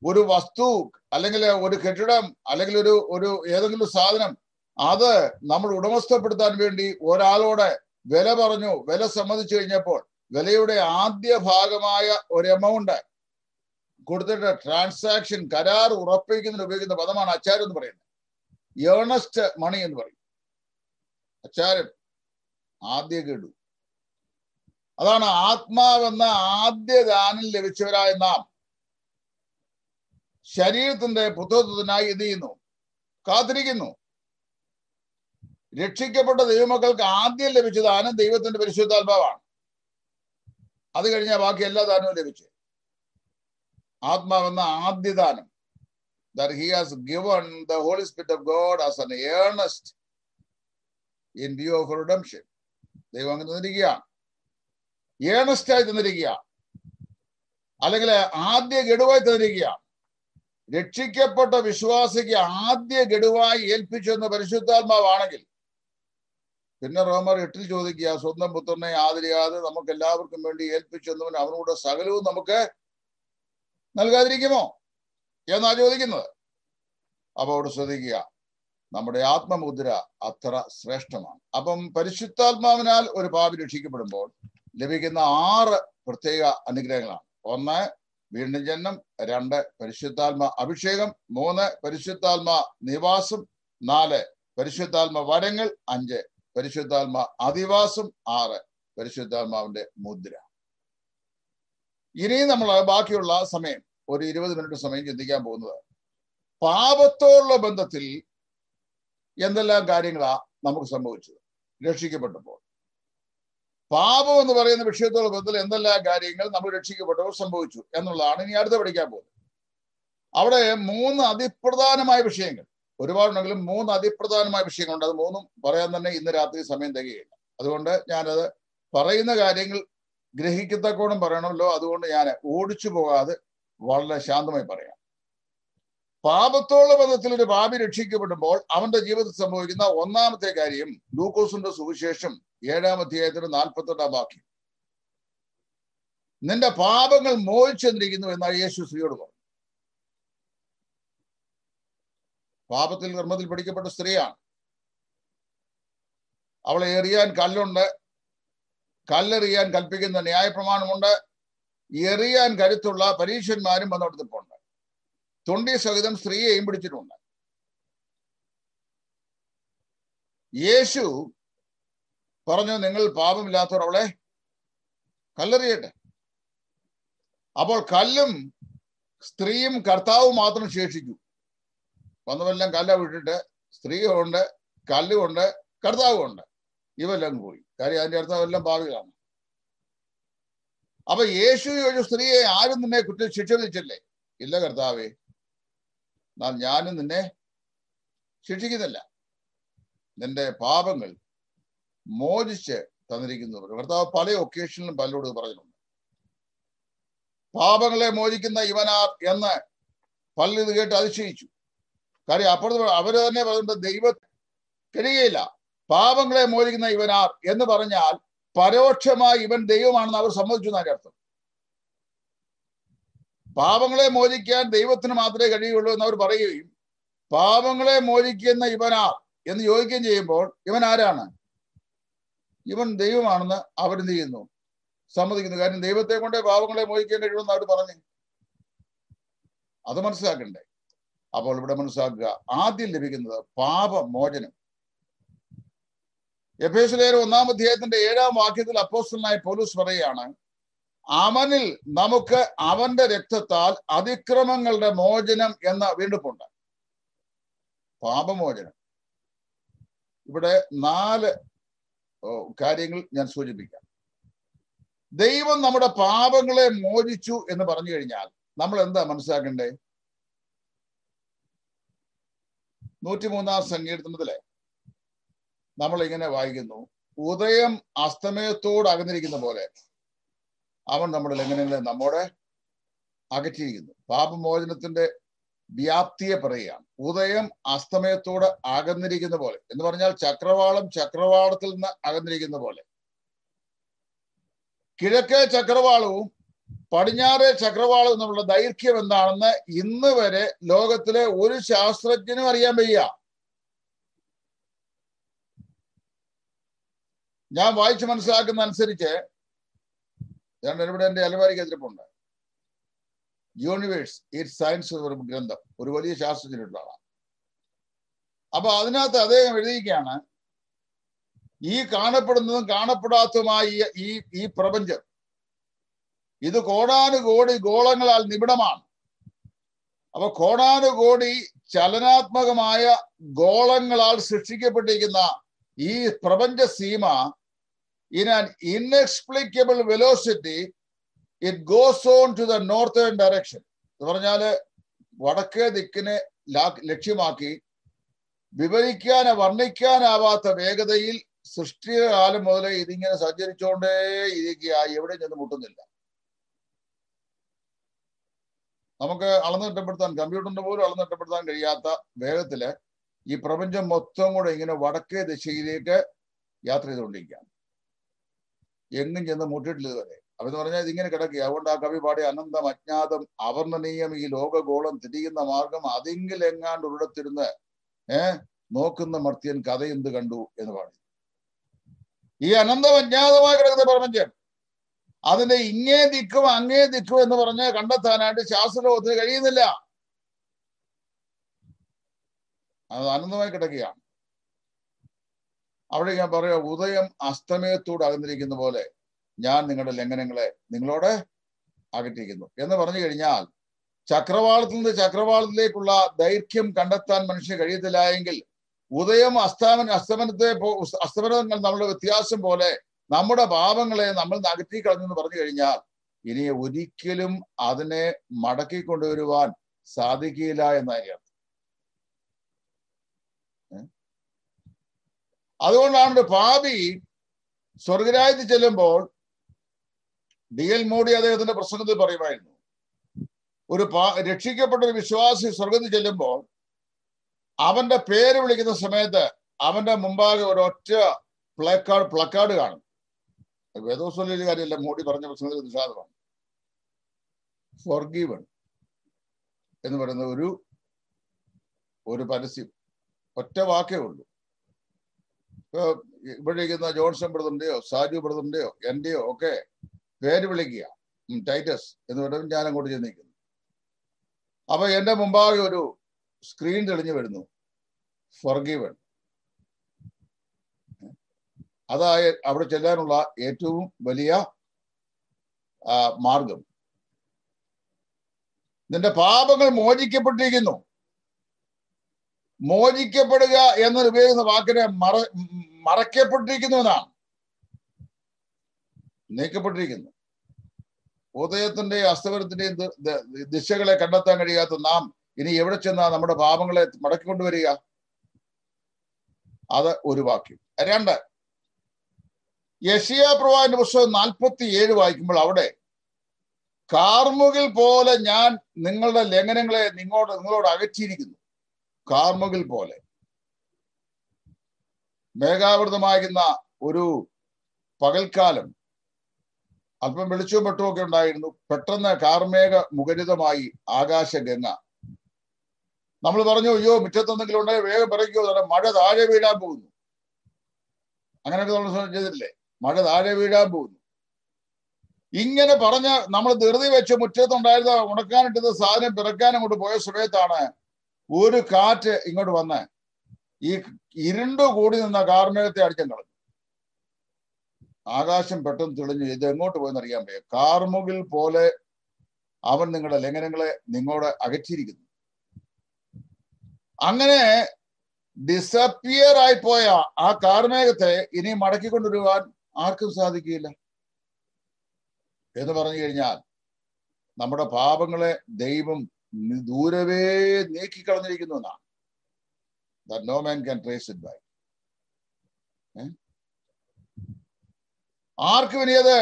ഒരു വസ്തു അല്ലെങ്കിൽ ഒരു കെട്ടിടം അല്ലെങ്കിൽ ഒരു ഒരു ഏതെങ്കിലും സാധനം അത് നമ്മൾ ഉടമസ്ഥപ്പെടുത്താൻ വേണ്ടി ഒരാളോട് വില പറഞ്ഞു വില സമ്മതിച്ചു കഴിഞ്ഞപ്പോൾ വിലയുടെ ആദ്യ ഭാഗമായ ഒരു എമൗണ്ട് കൊടുത്തിട്ട് ട്രാൻസാക്ഷൻ കരാർ ഉറപ്പിക്കുന്നതിന് ഉപയോഗിക്കുന്ന പദമാണ് അച്ചാരം എന്ന് പറയുന്നത്. ഏണസ്റ്റ് മണി എന്ന് പറയും. അച്ചാരം ആദ്യ കേടു അതാണ് ആത്മാവെന്ന ആദ്യ ദാനം ലഭിച്ചവരായ നാം. ശരീരത്തിന്റെ പുത്രത്വത്തിനായി എന്ത് ചെയ്യുന്നു? കാത്തിരിക്കുന്നു. രക്ഷിക്കപ്പെട്ട ദൈവമക്കൾക്ക് ആദ്യം ലഭിച്ച ദാനം ദൈവത്തിന്റെ പരിശുദ്ധാത്മാവാണ്. അത് കഴിഞ്ഞാൽ ബാക്കി എല്ലാ ദാനവും ലഭിച്ചു. ആത്മാവെന്ന ആദ്യ ദാനം. That he has given the Holy Spirit of God as an earnest in view of redemption. ദൈവം അങ്ങനെ തന്നിരിക്കുകയാണ്. ഏണസ്റ്റ് തന്നിരിക്കുക അല്ലെങ്കിൽ ആദ്യ ഗഡുവായി തന്നിരിക്കുകയാണ്. രക്ഷിക്കപ്പെട്ട വിശ്വാസിക്ക് ആദ്യ ഗഡുവായി ഏൽപ്പിച്ചു എന്ന പരിശുദ്ധാത്മാവാണെങ്കിൽ പിന്നെ റോമർ എട്ടിൽ ചോദിക്കുക സ്വന്തം പുത്രനെ ആദരിയാതെ നമുക്ക് എല്ലാവർക്കും വേണ്ടി ഏൽപ്പിച്ചെന്നവൻ അവനോട് സകലവും നമുക്ക് നൽകാതിരിക്കുമോ? എന്നാ ചോദിക്കുന്നത്. അപ്പൊ അവിടെ ശ്രദ്ധിക്കുക നമ്മുടെ ആത്മമുദ്ര അത്ര ശ്രേഷ്ഠമാണ്. അപ്പം പരിശുദ്ധാത്മാവിനാൽ ഒരു പാപി രക്ഷിക്കപ്പെടുമ്പോൾ ലഭിക്കുന്ന ആറ് പ്രത്യേക അനുഗ്രഹങ്ങളാണ്. ഒന്ന് വീണ്ടും ജന്മം രണ്ട് പരിശുദ്ധാത്മ അഭിഷേകം മൂന്ന് പരിശുദ്ധാത്മ നിവാസം നാല് പരിശുദ്ധാത്മ വരങ്ങൾ അഞ്ച് പരിശുദ്ധാത്മ അധിവാസം ആറ് പരിശുദ്ധാത്മാവിന്റെ മുദ്ര. ഇനി നമ്മൾ ബാക്കിയുള്ള സമയം ഒരു ഇരുപത് മിനിറ്റ് സമയം ചിന്തിക്കാൻ പോകുന്നത്. പാപത്തോടുള്ള ബന്ധത്തിൽ എന്തെല്ലാം കാര്യങ്ങളാ നമുക്ക് സംഭവിച്ചത്? രക്ഷിക്കപ്പെട്ടപ്പോൾ. പാപം എന്ന് പറയുന്ന വിഷയത്തോട് ബന്ധത്തിൽ എന്തെല്ലാം കാര്യങ്ങൾ നമ്മൾ രക്ഷിക്കപ്പെട്ടവർ സംഭവിച്ചു എന്നുള്ളതാണ് ഇനി അടുത്ത പഠിക്കാൻ പോകുന്നത്. അവിടെ മൂന്ന് അതിപ്രധാനമായ വിഷയങ്ങൾ. ഒരുപാടുണ്ടെങ്കിലും മൂന്ന് അതിപ്രധാനമായ വിഷയങ്ങളുണ്ട്. അത് മൂന്നും പറയാൻ തന്നെ ഇന്ന് രാത്രി സമയം തികയില്ല അതുകൊണ്ട് ഞാനത് പറയുന്ന കാര്യങ്ങൾ ഗ്രഹിക്കത്തക്കോണം പറയണമല്ലോ. അതുകൊണ്ട് ഞാൻ ഓടിച്ചു പോകാതെ വളരെ ശാന്തമായി പറയാം. പാപത്തോളം ബന്ധത്തിൽ ഒരു പാപി രക്ഷിക്കപ്പെടുമ്പോൾ അവന്റെ ജീവിതത്തിൽ സംഭവിക്കുന്ന ഒന്നാമത്തെ കാര്യം ലൂക്കോസിന്റെ സുവിശേഷം ഏഴാം അധ്യായത്തിന്റെ നാൽപ്പത്തെട്ടാം വാക്യം. നിന്റെ പാപങ്ങൾ മോഹിച്ചെന്നിരിക്കുന്നു എന്നാണ് യേശു സ്ത്രീയോട് പറഞ്ഞു. പാപത്തിൽ കർമ്മത്തിൽ പിടിക്കപ്പെട്ട സ്ത്രീയാണ്. അവളെ എറിയാൻ കല്ലുണ്ട്. കല്ലെറിയാൻ കൽപ്പിക്കുന്ന ന്യായപ്രമാണമുണ്ട്. എറിയാൻ കരുത്തുള്ള പരീക്ഷന്മാരും വന്നോടത്തിപ്പുണ്ട് തൊണ്ടി സഹിതം സ്ത്രീയെയും പിടിച്ചിട്ടുണ്ട് യേശു പറഞ്ഞു നിങ്ങൾ പാപമില്ലാത്തവർ അവളെ കല്ലെറിയട്ടെ. അപ്പോൾ കല്ലും സ്ത്രീയും കർത്താവും മാത്രം ശേഷിച്ചു. വന്നവെല്ലാം കല്ല വിട്ടിട്ട് സ്ത്രീയുണ്ട് കല്ലുമുണ്ട് കർത്താവുമുണ്ട്. ഇവെല്ലാം പോയി. കാര്യം അതിന്റെ അർത്ഥം എല്ലാം ഭാവികളാണ് അപ്പൊ യേശു ഒരു സ്ത്രീയെ ആരും നിന്നെ കുറ്റം ശിക്ഷ ഇല്ല കർത്താവേ. ഞാനും നിന്നെ ശിക്ഷിക്കുന്നില്ല. നിന്റെ പാപങ്ങൾ മോചിച്ച് തന്നിരിക്കുന്നു കർത്താവ് പല ഒക്കേഷനിലും പലരോട് പറഞ്ഞിട്ടുണ്ട്. പാപങ്ങളെ മോചിക്കുന്ന ഇവനാർ എന്ന് പലരും ഇത് കേട്ട് അതിശയിച്ചു. കാര്യം അപ്പുറത്ത് അവർ തന്നെ പറയുന്നത് ദൈവ കഴിയുകയില്ല പാപങ്ങളെ മോചിക്കുന്ന ഇവനാർ എന്ന് പറഞ്ഞാൽ പരോക്ഷമായി ഇവൻ ദൈവമാണെന്ന് അവർ സമ്മതിച്ചു എന്നതിന്റെ അർത്ഥം. പാപങ്ങളെ മോചിക്കാൻ ദൈവത്തിന് മാത്രമേ കഴിയുള്ളൂ എന്ന് അവർ പറയുകയും പാപങ്ങളെ മോചിക്കുന്ന ഇവനാർ എന്ന് ചോദിക്കുകയും ചെയ്യുമ്പോൾ ഇവൻ ആരാണ്? ഇവൻ ദൈവമാണെന്ന് അവരെന്ത് ചെയ്യുന്നു? സമ്മതിക്കുന്നു. കാരണം ദൈവത്തെ കൊണ്ടേ പാപങ്ങളെ മോചിക്കാൻ കഴിയുമെന്ന് അവർ പറഞ്ഞു. അത് മനസ്സിലാക്കണ്ടേ? അപ്പോൾ ഇവിടെ മനസ്സിലാക്കുക ആദ്യം ലഭിക്കുന്നത് പാപമോചനം. എഫേസിലേറെ ഒന്നാം അധ്യായത്തിന്റെ ഏഴാം വാക്യത്തിൽ അപ്പോസ്റ്റലായ പോലീസ് പറയുകയാണ് അവനിൽ നമുക്ക് അവന്റെ രക്തത്താൽ അതിക്രമങ്ങളുടെ മോചനം എന്ന വീണ്ടെടുപ്പുണ്ട് പാപമോചനം. ഇവിടെ നാല് കാര്യങ്ങൾ ഞാൻ സൂചിപ്പിക്കാം. ദൈവം നമ്മുടെ പാപങ്ങളെ മോചിച്ചു എന്ന് പറഞ്ഞു കഴിഞ്ഞാൽ നമ്മൾ എന്താ മനസ്സിലാക്കണ്ടേ? നൂറ്റിമൂന്നാം സങ്കീർത്തനത്തിലെ നമ്മൾ ഇങ്ങനെ വായിക്കുന്നു ഉദയം അസ്തമയത്തോട് അകന്നിരിക്കുന്ന പോലെ അവൻ നമ്മുടെ ലംഘനങ്ങളെ നമ്മോടെ അകറ്റിയിരിക്കുന്നു. പാപമോചനത്തിന്റെ വ്യാപ്തിയെ പറയുകയാണ്. ഉദയം അസ്തമയത്തോട് അകന്നിരിക്കുന്ന പോലെ. എന്ന് പറഞ്ഞാൽ ചക്രവാളം ചക്രവാളത്തിൽ നിന്ന് അകന്നിരിക്കുന്ന പോലെ. കിഴക്കേ ചക്രവാളവും പടിഞ്ഞാറേ ചക്രവാളം എന്നുള്ള ദൈർഘ്യം എന്താണെന്ന് ഇന്ന് വരെ ലോകത്തിലെ ഒരു ശാസ്ത്രജ്ഞനും അറിയാൻ വയ്യ. ഞാൻ വായിച്ചു മനസ്സിലാക്കുന്ന അനുസരിച്ച് ഞാൻ ഇവിടെ എന്റെ അലമാരിക്ക് എതിർപ്പുണ്ട് യൂണിവേഴ്സ് ഇറ്റ് സയൻസ് ഒരു ഗ്രന്ഥം ഒരു വലിയ ശാസ്ത്രജ്ഞനുള്ള ആളാണ്. അപ്പൊ അതിനകത്ത് അദ്ദേഹം എഴുതിയിരിക്കുകയാണ് ഈ കാണപ്പെടുന്നതും കാണപ്പെടാത്തതുമായി ഈ ഈ പ്രപഞ്ചം ഇത് കോടാനുകോടി ഗോളങ്ങളാൽ നിബിഡമാണ്. അപ്പൊ കോടാനുകോടി ചലനാത്മകമായ ഗോളങ്ങളാൽ സൃഷ്ടിക്കപ്പെട്ടിരിക്കുന്ന ഈ പ്രപഞ്ച Seema in an inexplicable velocity it goes on to the northern direction എന്ന് പറഞ്ഞാൽ വടക്കേ ദിക്കിനെ ലക്ഷ്യമാക്കി വിവരിക്കാൻ വർണിക്കാനാവാത്ത വേഗതയിൽ സൃഷ്ടികാലം മുതലേ ഇതിങ്ങനെ സഞ്ചരിച്ചുകൊണ്ടേ ഇരിക്കുക എവിടെ ചെന്ന് മുട്ടുന്നില്ല. നമുക്ക് അളന്ന് തിട്ടപ്പെടുത്താൻ കമ്പ്യൂട്ടറിന് പോലും അളന്ന് തിട്ടപ്പെടുത്താൻ കഴിയാത്ത വേഗത്തിൽ ഈ പ്രപഞ്ചം മൊത്തം കൂടെ ഇങ്ങനെ വടക്കേ ദിശയിലേക്ക് യാത്ര ചെയ്തുകൊണ്ടിരിക്കുകയാണ്. എങ്ങും ചെന്ന് മുട്ടിട്ടില്ല ഇതുവരെ. അപ്പൊ എന്ന് പറഞ്ഞാൽ ഇതിങ്ങനെ കിടക്കുക. അതുകൊണ്ട് ആ കവി പാടിയ അനന്തം അജ്ഞാതം അവർണനീയം ഈ ലോകഗോളം തിരിയുന്ന മാർഗം അതിങ്കിൽ എങ്ങാണ്ട് ഒരിടത്തിരുന്ന് ഏഹ് നോക്കുന്ന മർത്യൻ കഥ എന്ത് കണ്ടു എന്ന് പാടി. ഈ അനന്തം അജ്ഞാതമായി കിടക്കുന്ന പ്രപഞ്ചം അതിന്റെ ഇങ്ങേ ദിക്കും അങ്ങേ ദിക്കും എന്ന് പറഞ്ഞ് കണ്ടെത്താനായിട്ട് ശാസ്ത്രലോകത്തിന് കഴിയുന്നില്ല. അത് അനന്തമായി കിടക്കുകയാണ്. അവിടെ ഞാൻ പറയാം ഉദയം അസ്തമയത്തോട് അകന്നിരിക്കുന്ന പോലെ ഞാൻ നിങ്ങളുടെ ലംഘനങ്ങളെ നിങ്ങളോട് അകറ്റിയിരിക്കുന്നു. എന്ന് പറഞ്ഞു കഴിഞ്ഞാൽ ചക്രവാളത്തിൽ നിന്ന് ചക്രവാളത്തിലേക്കുള്ള ദൈർഘ്യം കണ്ടെത്താൻ മനുഷ്യന് കഴിയത്തില്ല എങ്കിൽ ഉദയം അസ്തമന അസ്തമനത്തെ അസ്തമനങ്ങൾ നമ്മുടെ വ്യത്യാസം പോലെ നമ്മുടെ പാപങ്ങളെ നമ്മൾ അകറ്റി കളഞ്ഞെന്ന് പറഞ്ഞു കഴിഞ്ഞാൽ ഇനി ഒരിക്കലും അതിനെ മടക്കി കൊണ്ടുവരുവാൻ സാധിക്കില്ല എന്നായിരിക്കും അതുകൊണ്ടാണ് പാപി സ്വർഗരാജ്യത്തിൽ ചെല്ലുമ്പോൾ ഡി എൽ മോഡി അദ്ദേഹത്തിന്റെ പ്രസംഗത്തിൽ പറയുമായിരുന്നു. ഒരു രക്ഷിക്കപ്പെട്ട ഒരു വിശ്വാസി സ്വർഗത്തിൽ ചെല്ലുമ്പോൾ അവന്റെ പേര് വിളിക്കുന്ന സമയത്ത് അവന്റെ മുമ്പാകെ ഒരൊറ്റ പ്ലക്കാർഡ് പ്ലക്കാർഡ് കാണും. വേദോസ്വലിയ കാര്യമല്ല മോഡി പറഞ്ഞ പ്രസംഗത്തിൽ നിഷാദമാണ്. ഫോർഗീവൺ എന്ന് പറയുന്ന ഒരു ഒരു പരസ്യം ഒറ്റ വാക്കേ ഉള്ളൂ. ഇവിടെ ഇരിക്കുന്ന ജോൺസൺ ബ്രദറിന്റെയോ സാജു ബ്രദറിന്റെയോ എന്റെയോ ഒക്കെ പേര് വിളിക്കുക. ടൈറ്റസ് എന്ന് പറഞ്ഞാൽ ഞാൻ അങ്ങോട്ട് ചെന്നിരിക്കുന്നു. അപ്പൊ എന്റെ മുമ്പാകെ ഒരു സ്ക്രീൻ തെളിഞ്ഞു വരുന്നു. ഫർഗീവൺ. അതായ അവിടെ ചെല്ലാനുള്ള ഏറ്റവും വലിയ മാർഗം. നിന്റെ പാപങ്ങൾ മോചിക്കപ്പെട്ടിരിക്കുന്നു. മോചിക്കപ്പെടുക എന്ന് ഉപയോഗിക്കുന്ന വാക്കിനെ മറ മറയ്ക്കപ്പെട്ടിരിക്കുന്നു എന്നാണ് നീക്കപ്പെട്ടിരിക്കുന്നു ഉദയത്തിന്റെ അസ്തമനത്തിന്റെയും ദിശകളെ കണ്ടെത്താൻ കഴിയാത്ത നാം ഇനി എവിടെ ചെന്നാ നമ്മുടെ പാപങ്ങളെ മടക്കിക്കൊണ്ടുവരിക? അത് ഒരു വാക്യം. രണ്ട്. യഷിയ പ്രവാന്റെ പുസ്തകം നാൽപ്പത്തി ഏഴ് വായിക്കുമ്പോൾ അവിടെ കാർമുകിൽ പോലെ ഞാൻ നിങ്ങളുടെ ലംഘനങ്ങളെ നിങ്ങളോട് നിങ്ങളോട് അകറ്റിയിരിക്കുന്നു. കാർമുകിൽ പോലെ. മേഘാവൃതമാകുന്ന ഒരു പകൽക്കാലം അല്പം വെളിച്ചവും വെട്ടവും ഉണ്ടായിരുന്നു. പെട്ടെന്ന് കാർമേഘ മുഖരിതമായി ആകാശഗംഗ. നമ്മൾ പറഞ്ഞു അയ്യോ മുറ്റത്തെന്തെങ്കിലും ഉണ്ടെങ്കിൽ വേഗം പറയ്ക്കോ മഴ താഴെ വീഴാൻ പോകുന്നു. അങ്ങനെയൊക്കെ നമ്മൾ ചെയ്തിട്ടില്ലേ? മഴ താഴെ വീഴാൻ പോകുന്നു. ഇങ്ങനെ പറഞ്ഞ നമ്മൾ ധൃതി വെച്ച് മുറ്റത്തുണ്ടായിരുന്ന ഉണക്കാനിട്ടത് സാധനം പിറക്കാൻ അങ്ങോട്ട് പോയ സമയത്താണ് ഒരു കാറ്റ് ഇങ്ങോട്ട് വന്ന് ഈ ഇരുണ്ടു കൂടി നിന്ന കാർമേഘത്തെ അടിച്ചും കളഞ്ഞു ആകാശം പെട്ടെന്ന് തെളിഞ്ഞു. ഇത് എങ്ങോട്ട് പോയെന്ന് അറിയാൻ വയ്യ. കാർമുകിൽ പോലെ അവൻ നിങ്ങളുടെ ലംഘനങ്ങളെ നിങ്ങളോട് അകറ്റിയിരിക്കുന്നു. അങ്ങനെ ഡിസപ്പിയർ ആയി പോയ ആ കാർമേഘത്തെ ഇനി മടക്കിക്കൊണ്ടുവരുവാൻ ആർക്കും സാധിക്കില്ല എന്ന് പറഞ്ഞു കഴിഞ്ഞാൽ നമ്മുടെ പാപങ്ങളെ ദൈവം ദൂരവേ നീക്കിക്കളഞ്ഞിരിക്കുന്നു എന്നാണ് no man can trace it by ആർക്കും ഇനി അത്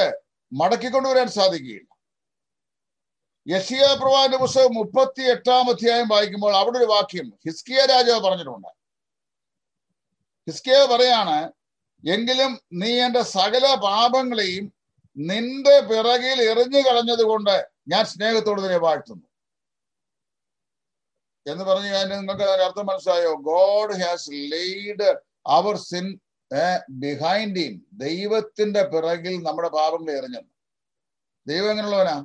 മടക്കിക്കൊണ്ടുവരാൻ സാധിക്കുകയില്ല. യശിയ പ്രവാന്റെ പുസ്തകം മുപ്പത്തി എട്ടാം അധ്യായം വായിക്കുമ്പോൾ അവിടെ ഒരു വാക്യം ഹിസ്കിയ രാജാവ് പറഞ്ഞിട്ടുണ്ട്. ഹിസ്കിയ പറയാണ് എങ്കിലും നീ എന്റെ സകല പാപങ്ങളെയും നിന്റെ പിറകിൽ എറിഞ്ഞു കളഞ്ഞത് കൊണ്ട് ഞാൻ സ്നേഹത്തോട് നിന്നെ വാഴ്ത്തുന്നു. എന്ന് പറഞ്ഞു കഴിഞ്ഞാൽ നിങ്ങൾക്ക് അർത്ഥം മനസ്സിലായോ? God has laid our sin behind him ദൈവത്തിന്റെ പിറകിൽ നമ്മുടെ പാപങ്ങൾ എറിഞ്ഞു. ദൈവം എങ്ങനെയുള്ളവനാ?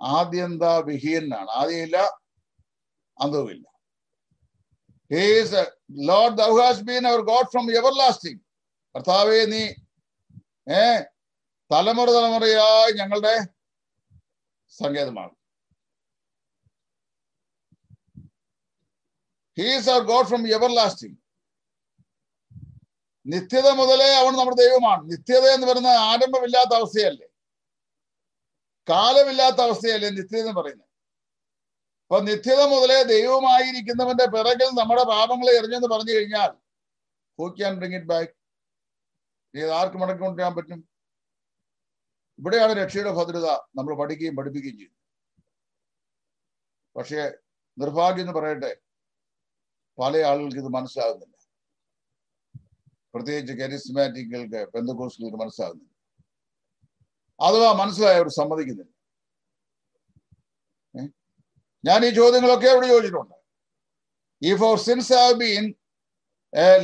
ആദ്യന്താ വിഹീനാണ് ആദ്യമില്ല അന്തവുമില്ല Lord thou been our God from everlasting കർത്താവെ നീ ഏ തലമുറ തലമുറയായി ഞങ്ങളുടെ സങ്കേതമാണ്. He's our God from everlasting നിത്യത മുതലേ അവൻ നമ്മുടെ ദൈവമാണ്. നിത്യത എന്ന് പറയുന്നത് ആരംഭമില്ലാത്ത അവസ്ഥയല്ലേ? കാലമില്ലാത്ത അവസ്ഥയല്ലേ നിത്യത എന്ന് പറയുന്നത്? അപ്പൊ നിത്യത മുതലേ ദൈവമായിരിക്കുന്നവന്റെ പിറകിൽ നമ്മുടെ പാപങ്ങളെ എറിഞ്ഞെന്ന് പറഞ്ഞു കഴിഞ്ഞാൽ who can bring it back ഇത് ആർക്ക് മടക്കി കൊണ്ടുവരാൻ പറ്റും? ഇവിടെയാണ് രക്ഷയുടെ ഭദ്രത നമ്മൾ പഠിക്കുകയും പഠിപ്പിക്കുകയും ചെയ്യുന്നത്. പക്ഷേ നിർഭാഗ്യം എന്ന് പറയട്ടെ പല ആളുകൾക്ക് ഇത് മനസ്സിലാകുന്നില്ല പ്രത്യേകിച്ച് കരിസ്മാറ്റിക്കുകൾക്ക് പെന്തകോസ്റ്റുകൾക്ക് മനസ്സിലാകുന്നില്ല അഥവാ മനസ്സിലായവർ സമ്മതിക്കുന്നില്ല. ഞാൻ ഈ ചോദ്യങ്ങളൊക്കെ അവിടെ ചോദിച്ചിട്ടുണ്ട്. If our sins have been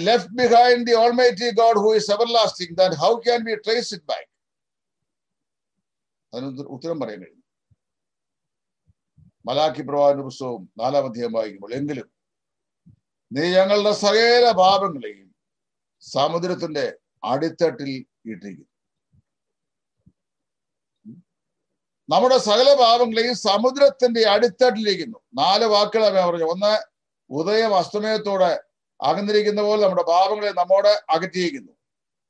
left behind the Almighty God who is everlasting that how can be trace it back അതിന് ഉത്തരം പറയാൻ കഴിയും. മലാഖി പ്രവാഹന പുസ്തകവും നാലാം അധ്യായം വായിക്കുമ്പോൾ എങ്കിലും നീ ഞങ്ങളുടെ സകല പാപങ്ങളെയും സമുദ്രത്തിന്റെ അടിത്തട്ടിൽ ഇട്ടിരിക്കുന്നു. നമ്മുടെ സകല പാപങ്ങളെയും സമുദ്രത്തിന്റെ അടിത്തട്ടിലിരിക്കുന്നു. നാല് വാക്കുകളാണ് പറഞ്ഞു. ഒന്ന് ഉദയം അസ്തമയത്തോടെ അകന്നിരിക്കുന്ന പോലെ നമ്മുടെ പാപങ്ങളെ നമ്മോട് അകറ്റിയിരിക്കുന്നു.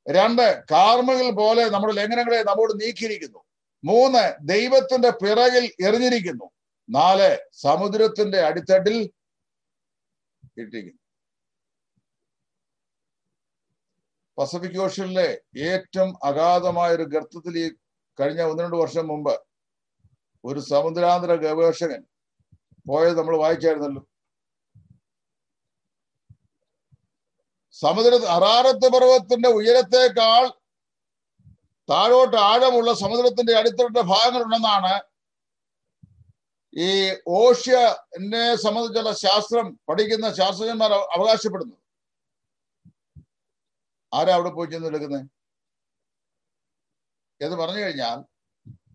രണ്ട് കാർമകൾ പോലെ നമ്മുടെ ലംഘനങ്ങളെ നമ്മോട് നീക്കിയിരിക്കുന്നു. മൂന്ന് ദൈവത്തിന്റെ പിറകിൽ എറിഞ്ഞിരിക്കുന്നു. നാല് സമുദ്രത്തിന്റെ അടിത്തട്ടിൽ ഇട്ടിരിക്കുന്നു പസഫിക് ഓഷ്യനിലെ ഏറ്റവും അഗാധമായ ഒരു ഗർത്തത്തിൽ ഈ കഴിഞ്ഞ ഒന്ന് രണ്ട് വർഷം മുമ്പ് ഒരു സമുദ്രാന്തര ഗവേഷകൻ പോയത് നമ്മൾ വായിച്ചായിരുന്നല്ലോ. സമുദ്ര അറാറത്ത് പർവതത്തിന്റെ ഉയരത്തേക്കാൾ താഴോട്ട് ആഴമുള്ള സമുദ്രത്തിന്റെ അടിത്തട്ടിന്റെ ഭാഗങ്ങളുണ്ടെന്നാണ് ഈ ഓഷ്യനെ സംബന്ധിച്ചുള്ള ശാസ്ത്രം പഠിക്കുന്ന ശാസ്ത്രജ്ഞന്മാർ അവകാശപ്പെടുന്നത് ആരാ അവിടെ പോയി ചെന്ന് എടുക്കുന്നത് എന്ന് പറഞ്ഞു കഴിഞ്ഞാൽ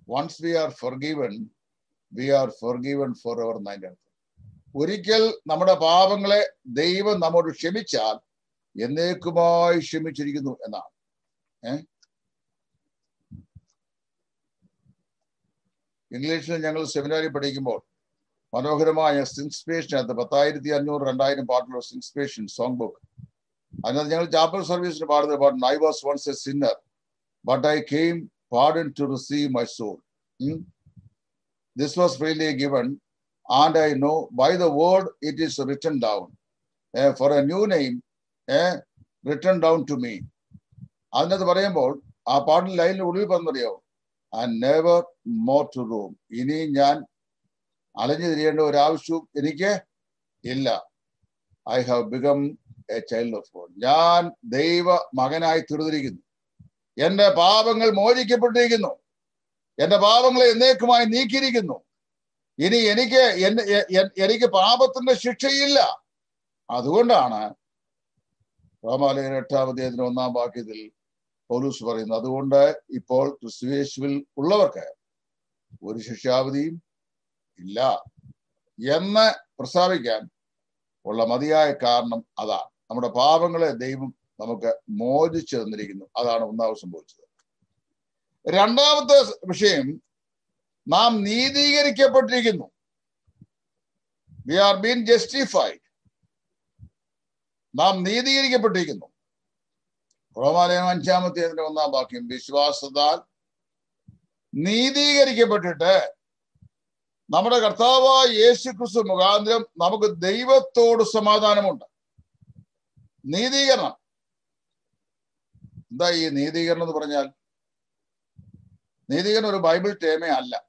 once we are forgiven we are forgiven for our നൈന്റെ ഒരിക്കൽ നമ്മുടെ പാപങ്ങളെ ദൈവം നമ്മോട് ക്ഷമിച്ചാൽ എന്നേക്കുമായി ക്ഷമിച്ചിരിക്കുന്നു എന്നാണ്. ഏ? ഇംഗ്ലീഷിൽ ഞങ്ങൾ സെമിനാറിൽ പഠിക്കുമ്പോൾ മനോഹരമായ സിൻസ്പേഷനകത്ത് പത്തായിരത്തി അഞ്ഞൂറ് രണ്ടായിരം പാട്ടുള്ള സിൻസ്പേഷൻ സോങ് ബുക്ക് അതിനകത്ത് ഞങ്ങൾ ചാപ്പൽ സർവീസിന് പാടുന്ന പാട്ടുണ്ട് I was once a sinner but I came pardon to receive my soul this was freely given and I know by the word it is written down for a new a new down to me. അതിനകത്ത് പറയുമ്പോൾ ആ പാട്ടിൽ ലൈനിൽ ഉള്ളിൽ പറഞ്ഞറിയോ and never more to roam ഇനി ഞാൻ അലഞ്ഞു തിരിയേണ്ട ഒരു ആവശ്യവും എനിക്ക് ഇല്ല. I have become a child of God ഞാൻ ദൈവ മകനായി തീർന്നിരിക്കുന്നു. എന്റെ പാപങ്ങൾ മോചിക്കപ്പെട്ടിരിക്കുന്നു. എന്റെ പാപങ്ങളെ എന്നേക്കുമായി നീക്കിയിരിക്കുന്നു. ഇനി എനിക്ക് എനിക്ക് പാപത്തിന്റെ ശിക്ഷയില്ല. അതുകൊണ്ടാണ് റോമാലയൻ എട്ടാം അദ്ദേഹത്തിന് ഒന്നാം വാക്യത്തിൽ പൗലൂസ് പറയുന്നു അതുകൊണ്ട് ഇപ്പോൾ ക്രിസ്തുവേശുവിൽ ഉള്ളവർക്ക് ഒരു ശിക്ഷാവധിയും ഇല്ല എന്ന് പ്രസ്താവിക്കാൻ ഉള്ള മതിയായ കാരണം അതാണ് നമ്മുടെ പാപങ്ങളെ ദൈവം നമുക്ക് മോചിച്ചു തന്നിരിക്കുന്നു. അതാണ് ഒന്നാമത് സംഭവിച്ചത്. രണ്ടാമത്തെ വിഷയം നാം നീതീകരിക്കപ്പെട്ടിരിക്കുന്നു. വി ആർ ബീൻ ജസ്റ്റിഫൈഡ് നാം നീതീകരിക്കപ്പെട്ടിരിക്കുന്നു. റോമാലയം അഞ്ചാമത്തെ അതിന്റെ ഒന്നാം വാക്യം വിശ്വാസത്താൽ നീതീകരിക്കപ്പെട്ടിട്ട് നമ്മുടെ കർത്താവായ യേശു ക്രിസ്തു മുഖാന്തരം നമുക്ക് ദൈവത്തോട് സമാധാനമുണ്ട്. നീതീകരണം. എന്താ ഈ നീതീകരണം എന്ന് പറഞ്ഞാൽ? നീതീകരണം ഒരു ബൈബിൾ ടേമേ അല്ല.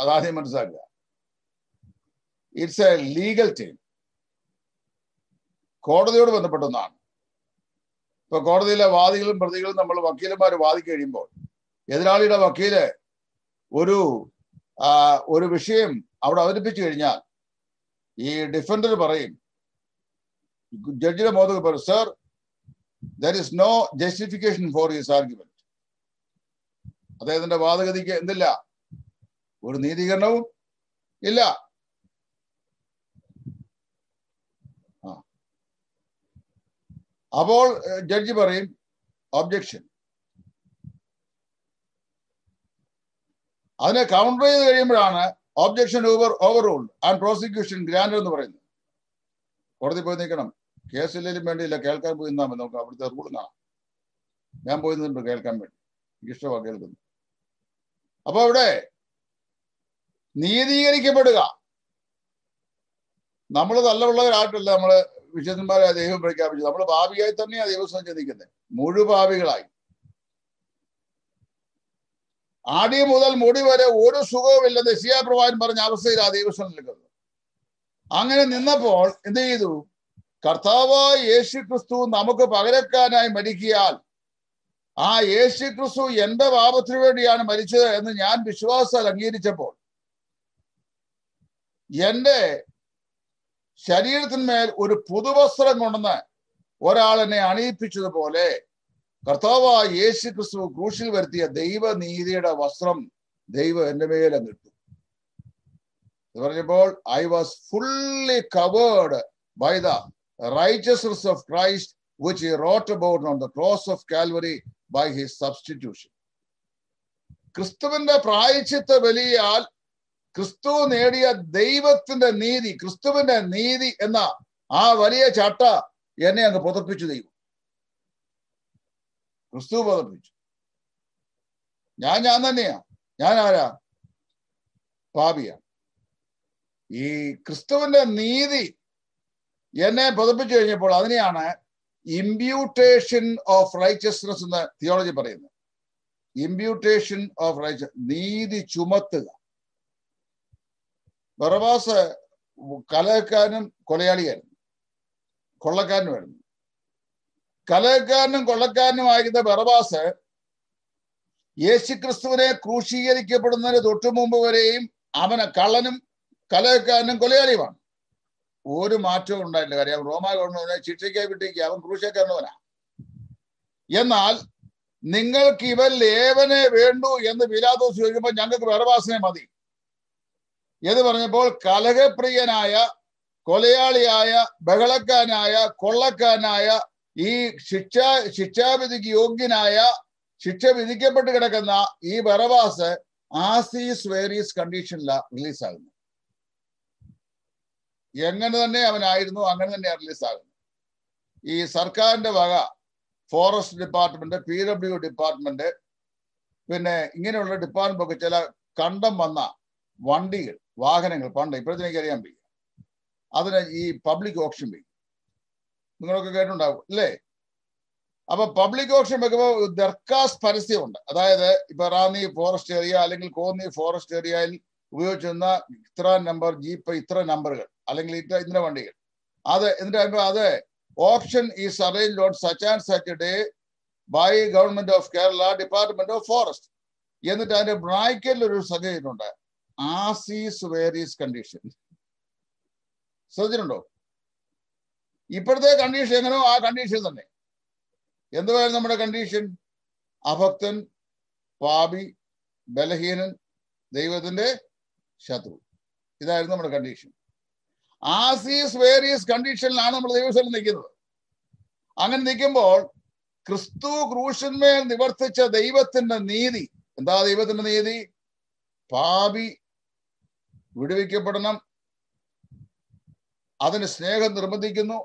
അതാദ്യം മനസ്സിലാക്കുക. It's a legal term. കോടതിയോട് ബന്ധപ്പെട്ട ഇപ്പൊ കോടതിയിലെ വാദികളും പ്രതികളും നമ്മൾ വക്കീലന്മാർ വാദിക്ക് കഴിയുമ്പോൾ എതിരാളിയുടെ വക്കീൽ ഒരു ഒരു വിഷയം അവിടെ അവതരിപ്പിച്ചു കഴിഞ്ഞാൽ ഈ ഡിഫൻഡർ പറയും ജഡ്ജിയുടെ മോദക പറയും sir there is no justification for his argument അദ്ദേഹത്തിന്റെ വാദഗതിക്ക് എന്തില്ല? ഒരു നീതീകരണവും ഇല്ല ആ. അപ്പോൾ ജഡ്ജി പറയും ഒബ്ജക്ഷൻ അതിനെ കൗണ്ടർ ചെയ്ത് കഴിയുമ്പോഴാണ് objection over overruled and prosecution grand എന്ന് പറയുന്നത്. കോടതി പോയി നിൽക്കണം. ഇല്ലെങ്കിലും വേണ്ടിയില്ല കേൾക്കാൻ പോയി നിന്നാൽ മതി. നമുക്ക് അവിടുത്തെ റൂൾ കാണാം. ഞാൻ പോയി നിന്നിട്ടുണ്ട് കേൾക്കാൻ വേണ്ടി. എനിക്ക് ഇഷ്ടമാണ് കേൾക്കുന്നത്. അപ്പൊ അവിടെ നീതീകരിക്കപ്പെടുക. നമ്മൾ നല്ലവുള്ളവരായിട്ടല്ല നമ്മൾ വിശുദ്ധന്മാരെ ദൈവം പ്രഖ്യാപിച്ചു. നമ്മൾ ഭാവിയായി തന്നെയാണ് ദൈവസ്വം ചിന്തിക്കുന്നത് മുഴുഭാവികളായി ആടി മുതൽ മുടി വരെ ഒരു സുഖവുമില്ലെന്ന് സിയാപ്രവാൻ പറഞ്ഞ അവസ്ഥയിൽ ആ ദൈവസ്വം നിൽക്കുന്നത് അങ്ങനെ നിന്നപ്പോൾ എന്ത് ചെയ്തു? കർത്താവായ യേശു ക്രിസ്തു നമുക്ക് പകരക്കാനായി മരിക്കിയാൽ ആ യേശു ക്രിസ്തു എന്റെ പാപത്തിനു വേണ്ടിയാണ് മരിച്ചത് എന്ന് ഞാൻ വിശ്വാസം അംഗീകരിച്ചപ്പോൾ എന്റെ ശരീരത്തിന്മേൽ ഒരു പുതുവസ്ത്രം കൊണ്ടുവന്ന് ഒരാളിനെ അണിയിപ്പിച്ചതുപോലെ കർത്താവായ യേശു ക്രിസ്തു ക്രൂശിൽ വരുത്തിയ ദൈവനീതിയുടെ വസ്ത്രം ദൈവം എന്റെ മേലെ കിട്ടും എന്ന് പറഞ്ഞപ്പോൾ I was fully covered by the righteousness of Christ which he wrought about on the cross of Calvary by his substitution ക്രിസ്തുവിന്റെ പ്രായച്ചിത്ത ബലിയാൽ ക്രിസ്തു നേടിയ ദൈവത്തിന്റെ നീതി ക്രിസ്തുവിന്റെ നീതി എന്ന ആ വലിയ ചട്ട എന്നെ അങ്ങ് പുതപ്പിച്ചു ദൈവം. ക്രിസ്തു പുതപ്പിച്ചു. ഞാൻ ഞാൻ തന്നെയാ. ഞാൻ ആരാ? പാപിയാ. ഈ ക്രിസ്തുവിന്റെ നീതി എന്നെ പുതപ്പിച്ചു കഴിഞ്ഞപ്പോൾ അതിനെയാണ് ഇമ്പ്യൂട്ടേഷൻ ഓഫ് റൈച്ചസ്നസ് എന്ന് തിയോളജി പറയുന്നത്. ഇമ്പ്യൂട്ടേഷൻ ഓഫ് റൈച്ച നീതി ചുമത്തുക. ബറബാസ് കലക്കാരനും കൊലയാളിയായിരുന്നു. കൊള്ളക്കാരനുമായിരുന്നു. കലക്കാരനും കൊള്ളക്കാരനുമായിരുന്ന ബറബാസ് യേശുക്രിസ്തുവിനെ ക്രൂശീകരിക്കപ്പെടുന്നതിന് തൊട്ടു മുമ്പ് വരെയും അവന് കള്ളനും കലക്കാരനും കൊലയാളിയുമാണ്. ഒരു മാറ്റവും ഉണ്ടായില്ല കാര്യം റോമാ ഗവൺമെന്റിനെ ശിക്ഷയ്ക്കായി വിട്ടേക്ക് അവൻ ക്രൂശക്കാരനവനാ എന്നാൽ നിങ്ങൾക്ക് ഇവൻ ലേവനെ വേണ്ടു എന്ന് വിലാദോസ് ചോദിക്കുമ്പോൾ ഞങ്ങൾക്ക് ബറബാസിനെ മതി. എന്ന് പറഞ്ഞപ്പോൾ കലഹപ്രിയനായ കൊലയാളിയായ ബഹളക്കാനായ കൊള്ളക്കാനായ ഈ ശിക്ഷ ശിക്ഷാവിധിക്ക് യോഗ്യനായ ശിക്ഷ വിധിക്കപ്പെട്ട് കിടക്കുന്ന ഈ ബറവാസ് ആസീസ് വേരീസ് കണ്ടീഷനിലാണ് റിലീസാകുന്നത് എങ്ങനെ തന്നെ അവനായിരുന്നു അങ്ങനെ തന്നെയാണ് റിലീസാകുന്നത്. ഈ സർക്കാരിന്റെ വക forest department P W department പിന്നെ ഇങ്ങനെയുള്ള ഡിപ്പാർട്ട്മെന്റ് ഒക്കെ ചില കണ്ടം വന്ന വണ്ടികൾ വാഹനങ്ങൾ പണ്ട് ഇപ്പോഴത്തെ എനിക്ക് അറിയാൻ വയ്യ. അതിന് ഈ പബ്ലിക് ഓപ്ഷൻ വയ്ക്കും നിങ്ങളൊക്കെ കേട്ടിട്ടുണ്ടാവും അല്ലേ? അപ്പൊ പബ്ലിക് ഓപ്ഷൻ വെക്കുമ്പോൾ ദർക്കാസ് പരസ്യമുണ്ട്. അതായത് ഇപ്പൊ റാന്നി ഫോറസ്റ്റ് ഏരിയ അല്ലെങ്കിൽ കോന്നി ഫോറസ്റ്റ് ഏരിയയിൽ ഉപയോഗിച്ചിരുന്ന ഇത്ര നമ്പർ ജീപ്പ് ഇത്ര നമ്പറുകൾ അല്ലെങ്കിൽ ഇത്ര ഇന്ന വണ്ടികൾ. അത് എന്നിട്ട് അത് option is arrange on such and such day by government of Kerala department of forest എന്നിട്ട് അതിന്റെ ബ്രാക്കറ്റിൽ ഒരു ആസീസ് വേരീസ് കണ്ടീഷൻ ശ്രദ്ധിച്ചിട്ടുണ്ടോ? ഇപ്പോഴത്തെ കണ്ടീഷൻ എങ്ങനെയോ ആ കണ്ടീഷൻ തന്നെ. എന്തുവായിരുന്നു നമ്മുടെ കണ്ടീഷൻ അഭക്തൻ പാപി ബലഹീനൻ ദൈവത്തിന്റെ ശത്രു. ഇതായിരുന്നു നമ്മുടെ കണ്ടീഷൻ ആസീസ് വേരിയസ് കണ്ടീഷനിലാണ് നമ്മൾ ദൈവസ്ഥലം നിൽക്കുന്നത്. അങ്ങനെ നിൽക്കുമ്പോൾ ക്രിസ്തു ക്രൂശന്മേൽ നിവർത്തിച്ച ദൈവത്തിന്റെ നീതി. എന്താ ദൈവത്തിന്റെ നീതി? പാപി വിടുവിക്കപ്പെടണം. അതിന് സ്നേഹം നിർബന്ധിക്കുന്നു.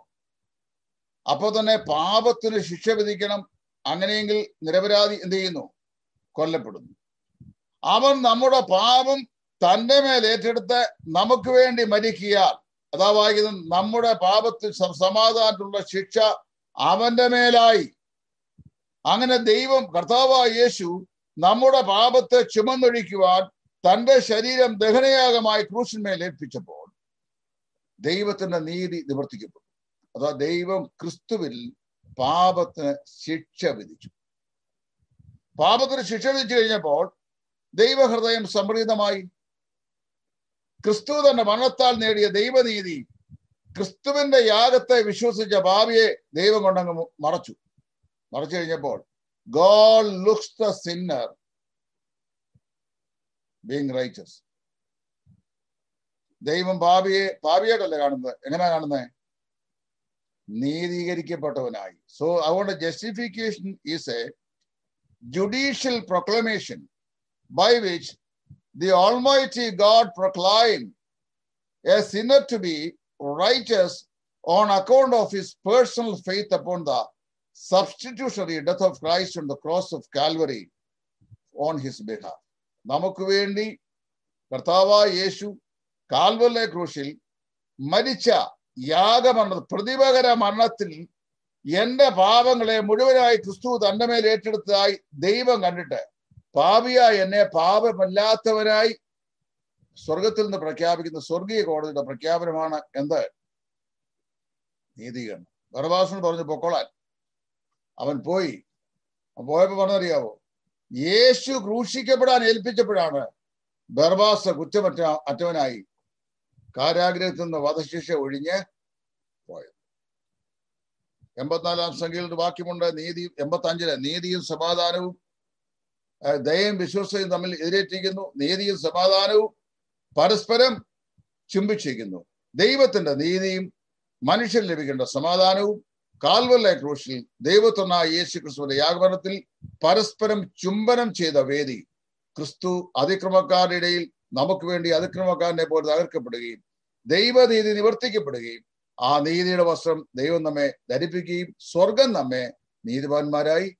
അപ്പോൾ തന്നെ പാപത്തിന് ശിക്ഷ വിധിക്കണം. അങ്ങനെയെങ്കിൽ നിരപരാധി എന്ത് ചെയ്യുന്നു? കൊല്ലപ്പെടുന്നു. അവൻ നമ്മുടെ പാപം തന്റെ മേൽ ഏറ്റെടുത്ത് നമുക്ക് വേണ്ടി മരിക്കിയാൽ അതാ വായിക്കുന്നത് നമ്മുടെ പാപത്തിൽ സമാധാനത്തിലുള്ള ശിക്ഷ അവന്റെ മേലായി. അങ്ങനെ ദൈവം കർത്താവായ യേശു നമ്മുടെ പാപത്തെ ചുമന്നൊഴിക്കുവാൻ തന്റെ ശരീരം ദഹനയാഗമായി ക്രൂശിന്മേൽ ഏൽപ്പിച്ചപ്പോൾ ദൈവത്തിന്റെ നീതി നിവർത്തിക്കപ്പെട്ടു. അഥവാ ദൈവം ക്രിസ്തുവിൽ പാപത്തിന് ശിക്ഷ വിധിച്ചു. പാപത്തിന് ശിക്ഷ വിധിച്ചു കഴിഞ്ഞപ്പോൾ ദൈവഹൃദയം സമൃദ്ധമായി. ക്രിസ്തു തന്റെ മരണത്താൽ നേടിയ ദൈവനീതി ക്രിസ്തുവിന്റെ യാഗത്തെ വിശ്വസിച്ച ഭാവിയെ ദൈവം കൊണ്ടങ്ങ് മറച്ചു. മറച്ചു കഴിഞ്ഞപ്പോൾ God looks the sinner being righteous ദൈവം ഭാവിയെ ഭാവിയായിട്ടല്ല കാണുന്നത് എങ്ങനെയാ കാണുന്നത് നീതീകരിക്കപ്പെട്ടവനായി സോ അതുകൊണ്ട് justification is a judicial proclamation by which the Almighty God proclaimed a sinner to be righteous on account of his personal faith upon the substitutionary death of Christ on the cross of Calvary on his behalf. നമുക്ക് വേണ്ടി കർത്താവായ യേശു കാൽവല്ലെ ക്രൂശിൽ മരിച്ച യാഗമരണ പ്രതിപകര മരണത്തിൽ എന്റെ പാപങ്ങളെ മുഴുവനായി ക്രിസ്തു തന്റെ മേൽ ഏറ്റെടുത്തതായി ദൈവം കണ്ടിട്ട് പാപിയായ എന്നെ പാപമല്ലാത്തവനായി സ്വർഗത്തിൽ നിന്ന് പ്രഖ്യാപിക്കുന്ന സ്വർഗീയ കോടതിയുടെ പ്രഖ്യാപനമാണ് എന്ത്? നീതീകരണം. ബർബാസൻ പറഞ്ഞു പൊക്കോളാൻ. അവൻ പോയി. പോയപ്പോ പറഞ്ഞറിയാവോ യേശു ക്രൂശിക്കപ്പെടാൻ ഏൽപ്പിച്ചപ്പോഴാണ് ബർബാസ കുറ്റമറ്റ അറ്റവനായി കാരാഗ്രഹത്തിൽ നിന്ന് വധശിക്ഷ ഒഴിഞ്ഞ് പോയത്. എൺപത്തിനാലാം സംഖ്യയിൽ ഒരു വാക്യമുണ്ട് നീതി എൺപത്തി അഞ്ചിൽ നീതിയും സമാധാനവും ദയയും വിശ്വസയും തമ്മിൽ എതിരേറ്റിരിക്കുന്നു. നീതിയും സമാധാനവും പരസ്പരം ചുംബിച്ചിരിക്കുന്നു. ദൈവത്തിന്റെ നീതിയും മനുഷ്യൻ ലഭിക്കേണ്ട സമാധാനവും കാൽവല്ല ക്രൂശിൽ ദൈവത്തൊന്നായ യേശു ക്രിസ്തുവിന്റെ യാഗമനത്തിൽ പരസ്പരം ചുംബനം ചെയ്ത വേദി ക്രിസ്തു അതിക്രമക്കാരുടെ ഇടയിൽ നമുക്ക് വേണ്ടി അതിക്രമക്കാരനെ പോലെ തകർക്കപ്പെടുകയും ദൈവനീതി നിവർത്തിക്കപ്പെടുകയും ആ നീതിയുടെ വസ്ത്രം ദൈവം നമ്മെ ധരിപ്പിക്കുകയും സ്വർഗം നമ്മെ നീതിമാന്മാരായി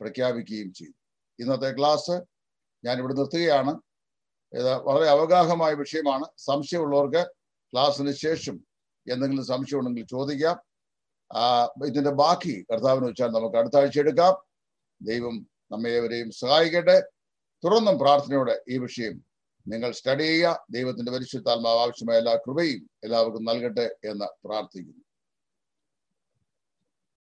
പ്രഖ്യാപിക്കുകയും ചെയ്തു. ഇന്നത്തെ ക്ലാസ് ഞാൻ ഇവിടെ നിർത്തുകയാണ്. ഇത് വളരെ അവഗാഹമായ വിഷയമാണ്. സംശയമുള്ളവർക്ക് ക്ലാസ്സിന് ശേഷം എന്തെങ്കിലും സംശയമുണ്ടെങ്കിൽ ചോദിക്കാം. ഇതിന്റെ ബാക്കി കർത്താവിന് വെച്ചാൽ നമുക്ക് അടുത്ത ആഴ്ച എടുക്കാം. ദൈവം നമ്മെ ഏവരെയും സഹായിക്കട്ടെ. തുറന്നും പ്രാർത്ഥനയോടെ ഈ വിഷയം നിങ്ങൾ സ്റ്റഡി ചെയ്യുക. ദൈവത്തിന്റെ പരിശുദ്ധാത്മാവ് ആവശ്യമായ എല്ലാ കൃപയും എല്ലാവർക്കും നൽകട്ടെ എന്ന് പ്രാർത്ഥിക്കുന്നു.